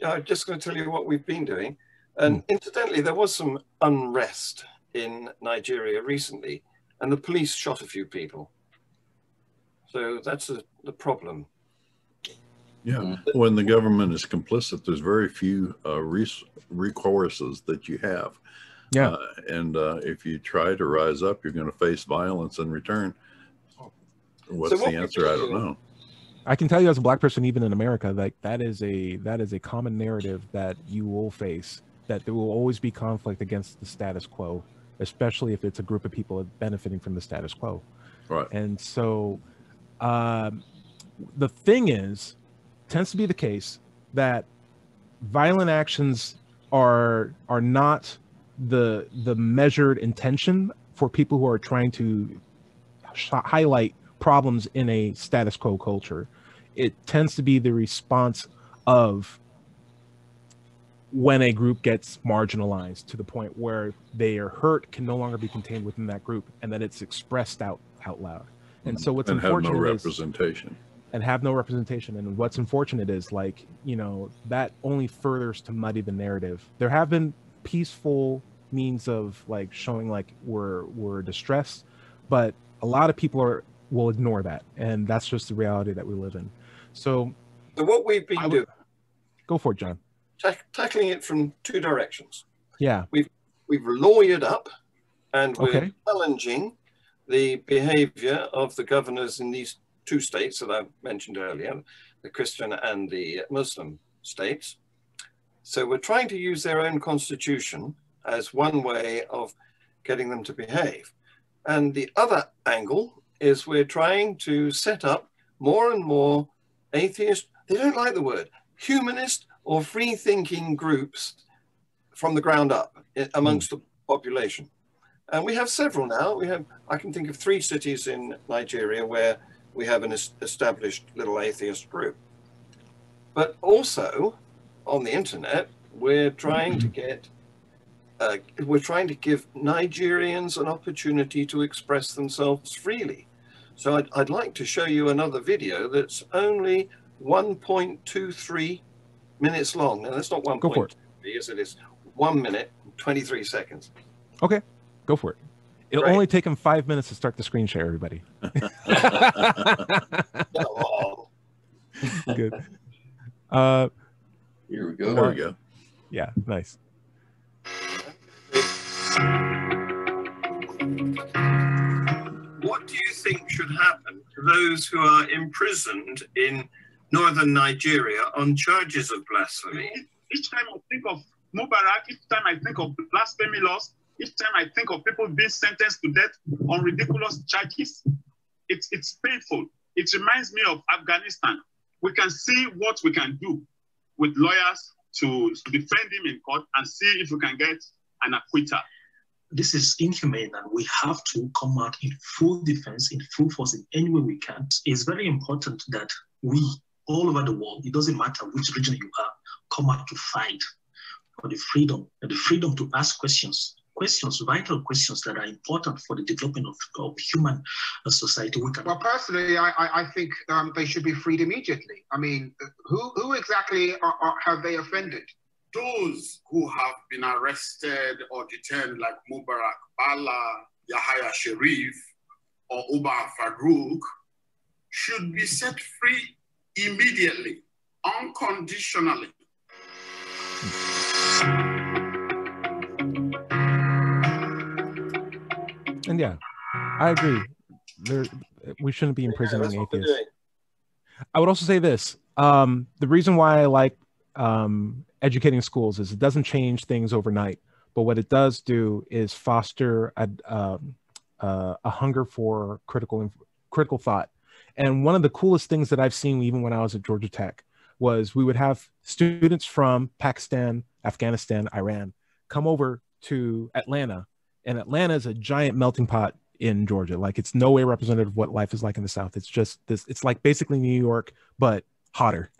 Yeah, I'm just going to tell you what we've been doing. And incidentally, there was some unrest in Nigeria recently, and the police shot a few people. So that's the, the problem. Yeah. Mm. When the government is complicit, there's very few uh, res- recourses that you have. Yeah. Uh, and uh, if you try to rise up, you're going to face violence in return. What's what the we answer? I don't know. I can tell you as a black person, even in America, like that is a that is a common narrative that you will face. That there will always be conflict against the status quo, especially if it's a group of people benefiting from the status quo. Right. And so, um, the thing is, tends to be the case that violent actions are are not the the measured intention for people who are trying to sh- highlight problems in a status quo culture. It tends to be the response of when a group gets marginalized to the point where they are hurt can no longer be contained within that group and that it's expressed out out loud. And so what's and have unfortunate no is representation. and have no representation. And what's unfortunate is like, you know, that only furthers to muddy the narrative. There have been peaceful means of like showing like we're we're distressed, but a lot of people are will ignore that. And that's just the reality that we live in. So So what we've been would- doing, go for it, John. tack tackling it from two directions. Yeah. We've we've lawyered up and we're Okay. challenging the behavior of the governors in these two states that I mentioned earlier, the Christian and the Muslim states. So we're trying to use their own constitution as one way of getting them to behave. And the other angle is we're trying to set up more and more atheist, they don't like the word, humanist or free thinking groups from the ground up i- amongst the population. And we have several now. We have, I can think of three cities in Nigeria where we have an established little atheist group. But also on the internet, we're trying to get, uh, we're trying to give Nigerians an opportunity to express themselves freely. So I'd, I'd like to show you another video that's only 1.23 minutes long. And that's not Go for it. 1.23, as it is one minute, 23 seconds. Okay. Go for it. It'll Right. only take him five minutes to start the screen share, everybody. Good. Uh Here we go. There we go. yeah, nice. What do you think should happen to those who are imprisoned in northern Nigeria on charges of blasphemy? Each time I think of Mubarak, each time I think of blasphemy laws, each time I think of people being sentenced to death on ridiculous charges, it's, it's painful. It reminds me of Afghanistan. We can see what we can do. with lawyers to defend him in court and see if we can get an acquittal. This is inhumane, and we have to come out in full defense, in full force, in any way we can. It's very important that we, all over the world, it doesn't matter which region you are, come out to fight for the freedom, the freedom to ask questions, questions, vital questions that are important for the development of, of human uh, society. We can Well, personally, I, I, I think um, they should be freed immediately. I mean, who, who exactly are, are, have they offended? Those who have been arrested or detained, like Mubarak Bala, Yahya Sharif, or Umar Farouk, should be set free immediately, unconditionally. And yeah, I agree. There, we shouldn't be imprisoning that's atheists. I would also say this: um, the reason why I like um, educating schools is it doesn't change things overnight, but what it does do is foster a, um, uh, a hunger for critical critical thought. And one of the coolest things that I've seen, even when I was at Georgia Tech, was we would have students from Pakistan, Afghanistan, Iran come over to Atlanta, and Atlanta is a giant melting pot in Georgia. Like it's no way representative of what life is like in the South. It's just this. It's like basically New York, but hotter.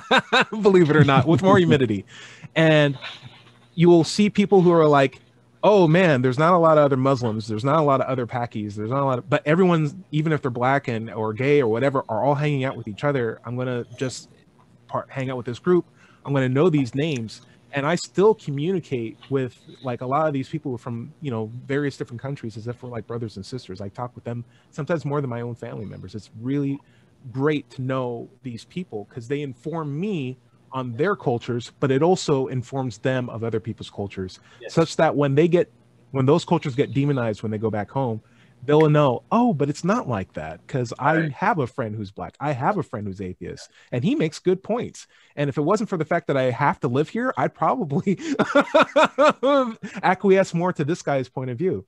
Believe it or not, with more humidity, and you will see people who are like, "Oh man, there's not a lot of other Muslims. There's not a lot of other Pakis. There's not a lot of." But everyone's, even if they're black and or gay or whatever, are all hanging out with each other. I'm gonna just part hang out with this group. I'm gonna know these names, and I still communicate with like a lot of these people from you know various different countries as if we're like brothers and sisters. I talk with them sometimes more than my own family members. It's really great to know these people because they inform me on their cultures, but it also informs them of other people's cultures, such that when they get when those cultures get demonized when they go back home, they'll know, oh, but it's not like that because I have a friend who's black, I have a friend who's atheist, and he makes good points. And if it wasn't for the fact that I have to live here, I'd probably acquiesce more to this guy's point of view.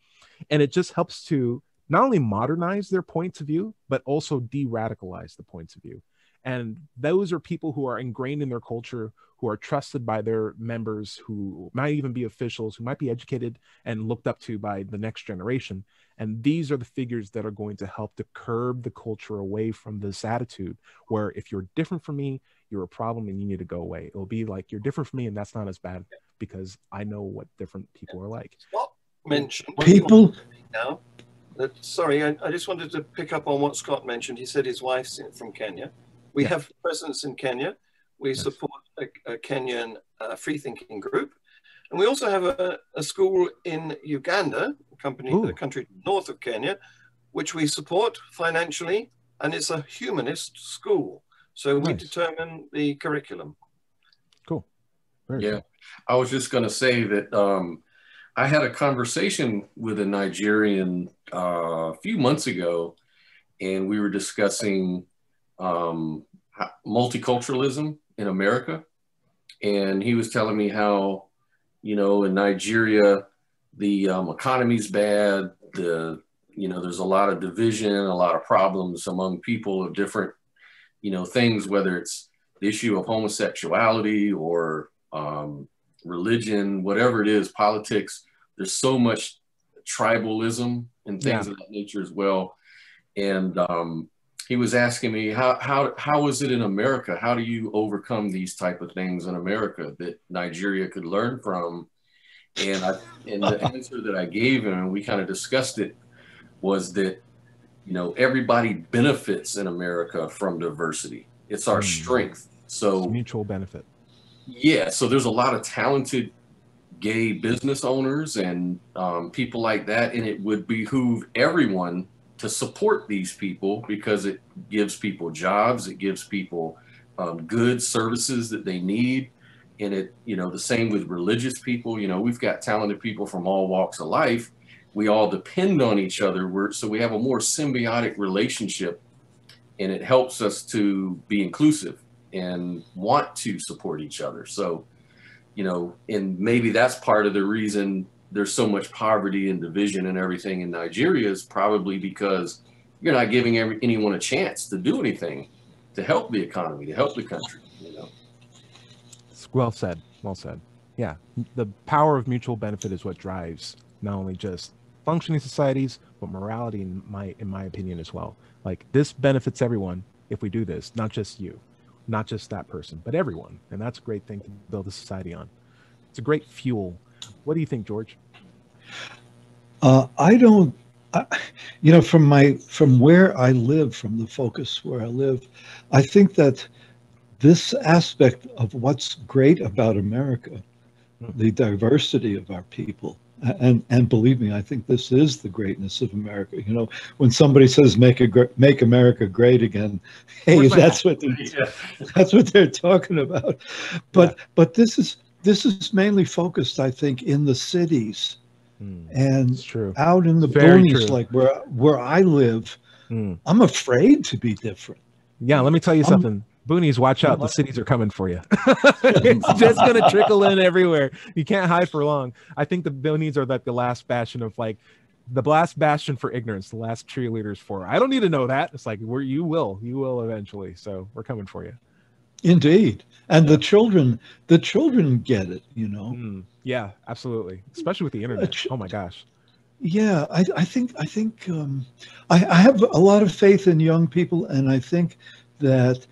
And it just helps to not only modernize their points of view, but also de radicalize the points of view. And those are people who are ingrained in their culture, who are trusted by their members, who might even be officials, who might be educated and looked up to by the next generation. And these are the figures that are going to help to curb the culture away from this attitude where if you're different from me, you're a problem and you need to go away. It'll be like you're different from me and that's not as bad because I know what different people are like. mentioned People- now. That, sorry, I, I just wanted to pick up on what Scott mentioned. He said his wife's in- from Kenya. We Yeah. have presence in Kenya. We support a, a Kenyan uh, free thinking group. And we also have a, a school in Uganda, a company, a country north of Kenya, which we support financially. And it's a humanist school. So we determine the curriculum. Cool. Very yeah, cool. I was just going to say that um, I had a conversation with a Nigerian uh, a few months ago, and we were discussing um, multiculturalism in America. And he was telling me how, you know, in Nigeria, the um, economy's bad. The, you know, there's a lot of division, a lot of problems among people of different, you know, things, whether it's the issue of homosexuality or um, religion, whatever it is, politics. There's so much tribalism and things Yeah. of that nature as well. And um, he was asking me how how how is it in America? How do you overcome these type of things in America that Nigeria could learn from? And I and the answer that I gave him, and we kind of discussed it, was that you know everybody benefits in America from diversity. It's our strength. So mutual benefit. yeah, so there's a lot of talented gay business owners and um, people like that, and it would behoove everyone to support these people because it gives people jobs, it gives people um, goods, services that they need, and it, you know, the same with religious people. You know, we've got talented people from all walks of life. We all depend on each other. We're, so we have a more symbiotic relationship, and it helps us to be inclusive and want to support each other. So, you know, and maybe that's part of the reason there's so much poverty and division and everything in Nigeria is probably because you're not giving every, anyone a chance to do anything to help the economy, to help the country, you know. Well said. Well said. Yeah, the power of mutual benefit is what drives not only just functioning societies, but morality in my in my opinion as well. Like this benefits everyone if we do this, not just you, not just that person, but everyone. And that's a great thing to build a society on. It's a great fuel. What do you think, George? Uh, I don't, I, you know, from my from where I live, from the focus where I live, I think that this aspect of what's great about America, the diversity of our people, and and believe me, I think this is the greatness of America. You know, when somebody says "make a gr- make America great again," hey, that's hat? what they're, that's what they're talking about. But but this is this is mainly focused, I think, in the cities and true. out in the Very boonies, true. like where where I live. Mm. I'm afraid to be different. Yeah, let me tell you I'm- something. Boonies, watch out. The cities are coming for you. it's just going to trickle in everywhere. You can't hide for long. I think the boonies are like the last bastion of like the last bastion for ignorance, the last cheerleaders for. I don't need to know that. It's like where you will, you will eventually. So we're coming for you. Indeed, and the children, the children get it. You know. Mm, yeah, absolutely. Especially with the internet. Oh my gosh. Yeah, I, I think I think um, I, I have a lot of faith in young people, and I think that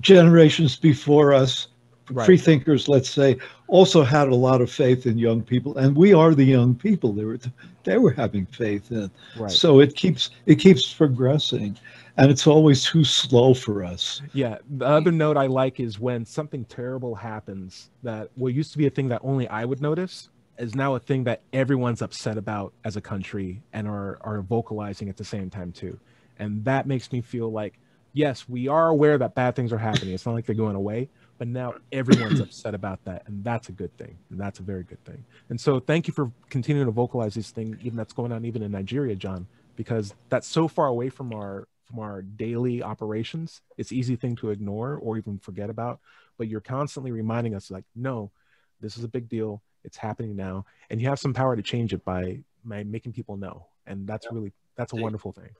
generations before us, Right. free thinkers, let's say, also had a lot of faith in young people, and we are the young people. They were they were having faith in. Right. So it keeps it keeps progressing, and it's always too slow for us. Yeah. The other note I like is when something terrible happens that what used to be a thing that only I would notice is now a thing that everyone's upset about as a country and are are vocalizing at the same time too. And that makes me feel like yes, we are aware that bad things are happening. It's not like they're going away, but now everyone's upset about that and that's a good thing. And that's a very good thing. And so thank you for continuing to vocalize this thing even that's going on even in Nigeria, John, because that's so far away from our from our daily operations. It's easy thing to ignore or even forget about, but you're constantly reminding us like, no, this is a big deal. It's happening now, and you have some power to change it by by making people know, and that's really that's a wonderful thing.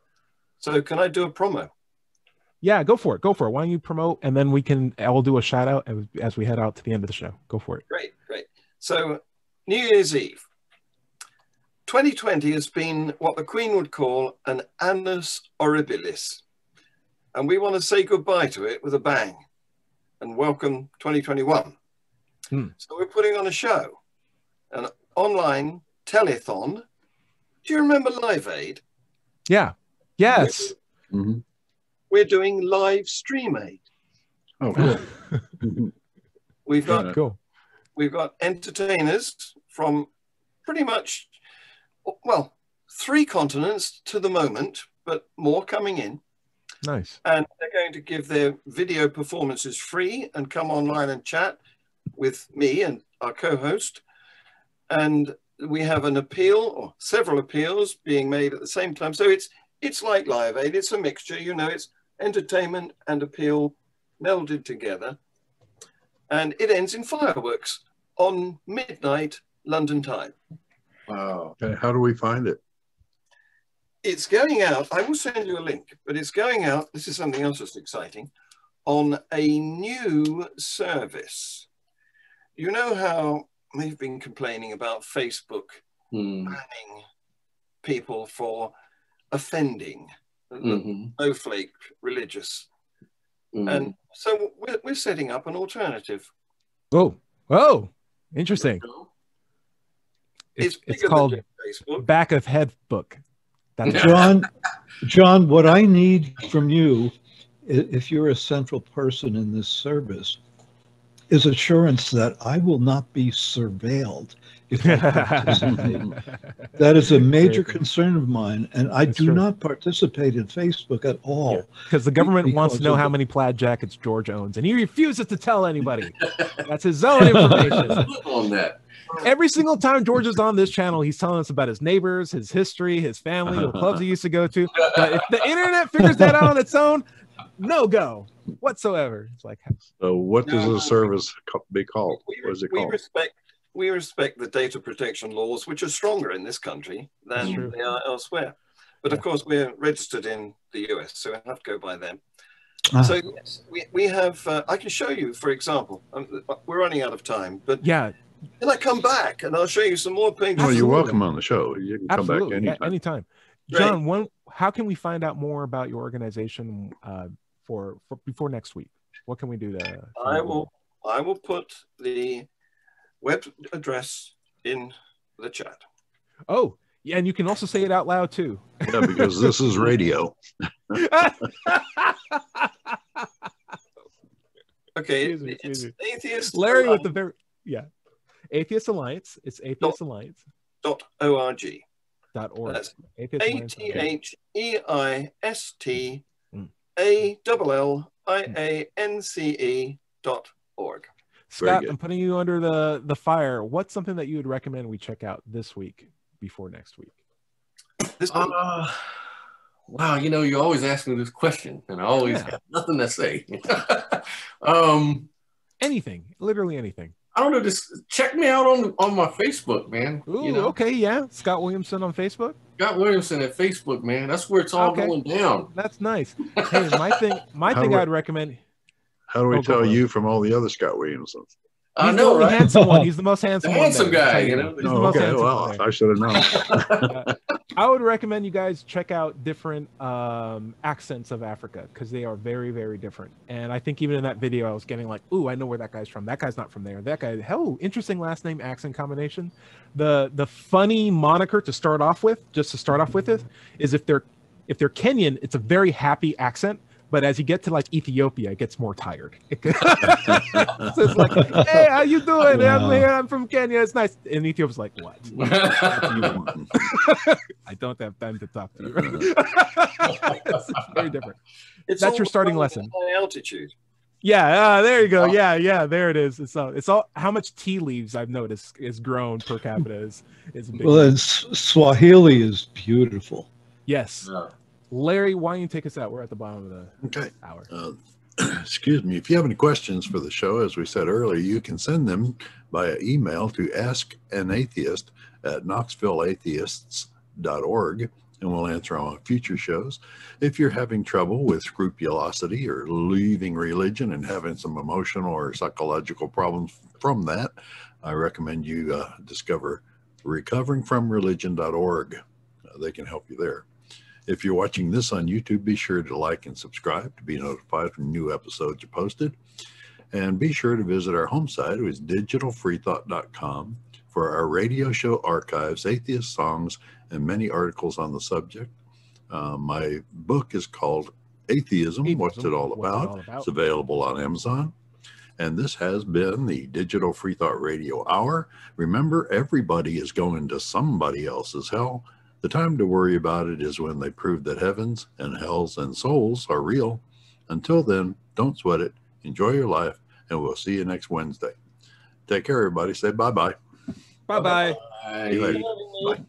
So can I do a promo? Yeah, go for it. Go for it. Why don't you promote, and then we can. I will do a shout out as, as we head out to the end of the show. Go for it. Great, great. So New Year's Eve. 2020 has been what the Queen would call an annus horribilis. And we want to say goodbye to it with a bang and welcome 2021. Hmm. So we're putting on a show, an online telethon. Do you remember Live Aid? Yeah. Yes. We're doing live stream aid. Oh, cool. We've got cool. we've got entertainers from pretty much well three continents to the moment, but more coming in. Nice. And they're going to give their video performances free and come online and chat with me and our co-host. And we have an appeal or several appeals being made at the same time. So it's it's like Live Aid. It's a mixture, you know. It's entertainment and appeal melded together, and it ends in fireworks on midnight London time. Wow. Okay, how do we find it? It's going out. I will send you a link, but it's going out. This is something else that's exciting on a new service. You know how we've been complaining about Facebook Hmm. banning people for offending the Mhm. snowflake religious. Mhm. And so we're, we're setting up an alternative. Oh, oh, interesting. It's, It's it's called than just Facebook. Back of Head Book. That's John, John, what I need from you, if you're a central person in this service, is assurance that I will not be surveilled if I participate. that is a major concern of mine, and I do not participate in Facebook at all. because the government wants to know how the- many plaid jackets George owns, and he refuses to tell anybody. That's his own information. on that. Every single time George is on this channel, he's telling us about his neighbors, his history, his family, the clubs he used to go to. But if the internet figures that out on its own, no go whatsoever. It's like So, what does No. the service co- be called? What is it we called? respect we respect the data protection laws, which are stronger in this country than they are elsewhere. But of course, we're registered in the US, so we have to go by them. Ah. So yes, we, we have. Uh, I can show you, for example. Um, we're running out of time, but Yeah, can I come back and I'll show you some more pictures? Well, you're welcome on the show. You can come absolutely. back yeah, anytime. anytime. John, one, how can we find out more about your organization uh, for, for before next week? What can we do to? I will. I will put the web address in the chat. Oh, yeah, and you can also say it out loud too. Yeah, because this is radio. Okay, Excuse me, excuse it's me. atheist Larry with the very yeah, Atheist Alliance. It's Atheist Alliance dot org. dot org. That's Atheist A Alliance T dot org. H E I S T. A double L I A N C E dot org. Scott. I'm putting you under the the fire. What's something that you would recommend we check out this week before next week? This Uh, wow, you know, you always ask me this question, and I always Yeah. have nothing to say. um, Anything, literally anything. I don't know. Just check me out on on my Facebook, man. Ooh, you know, okay, yeah. Scott Williamson on Facebook. Scott Williamson at Facebook, man. That's where it's all Okay. going down. That's nice. Hey, my thing, my How thing do I- I'd recommend. How do we Oh, tell for it. you from all the other Scott Williamsons? I He's the know, only right? handsome one. He's the most handsome. The one handsome there, guy, you know? He's the Oh, most okay. handsome Well, one. I should have known. I would recommend you guys check out different um, accents of Africa because they are very, very different. And I think even in that video, I was getting like, "Ooh, I know where that guy's from. That guy's not from there. That guy, hell, interesting last name accent combination." The the funny moniker to start off with, just to start off with, it is if they're if they're Kenyan, it's a very happy accent. But as you get to like Ethiopia, it gets more tired. so it's like, "Hey, how you doing? I'm here. I'm from Kenya. It's nice." And Ethiopia's like, "What?" What do you want? I don't have time to talk to you. it's very different. It's That's your starting lesson. High altitude. Yeah, uh, there you go. Yeah, yeah, there it is. It's all, it's all how much tea leaves I've noticed is grown per capita is is big Well, and Swahili is beautiful. yes. Yeah. Larry, why don't you take us out? We're at the bottom of the Okay. hour. Uh, excuse me. If you have any questions for the show, as we said earlier, you can send them via email to ask an atheist at knoxvilleatheists.org and we'll answer on future shows. If you're having trouble with scrupulosity or leaving religion and having some emotional or psychological problems from that, I recommend you uh, discover recoveringfromreligion.org. Uh, they can help you there. If you're watching this on YouTube, be sure to like and subscribe to be notified when new episodes are posted. And be sure to visit our home site, which is digitalfreethought.com, for our radio show archives, atheist songs, and many articles on the subject. Uh, my book is called Atheism, What's It All What's It About? All About? It's available on Amazon. And this has been the Digital Free Thought Radio Hour. Remember, everybody is going to somebody else's hell. The time to worry about it is when they prove that heavens and hells and souls are real. Until then, don't sweat it. Enjoy your life, and we'll see you next Wednesday. Take care, everybody. Say bye bye. Bye bye. Bye. See you later. Bye.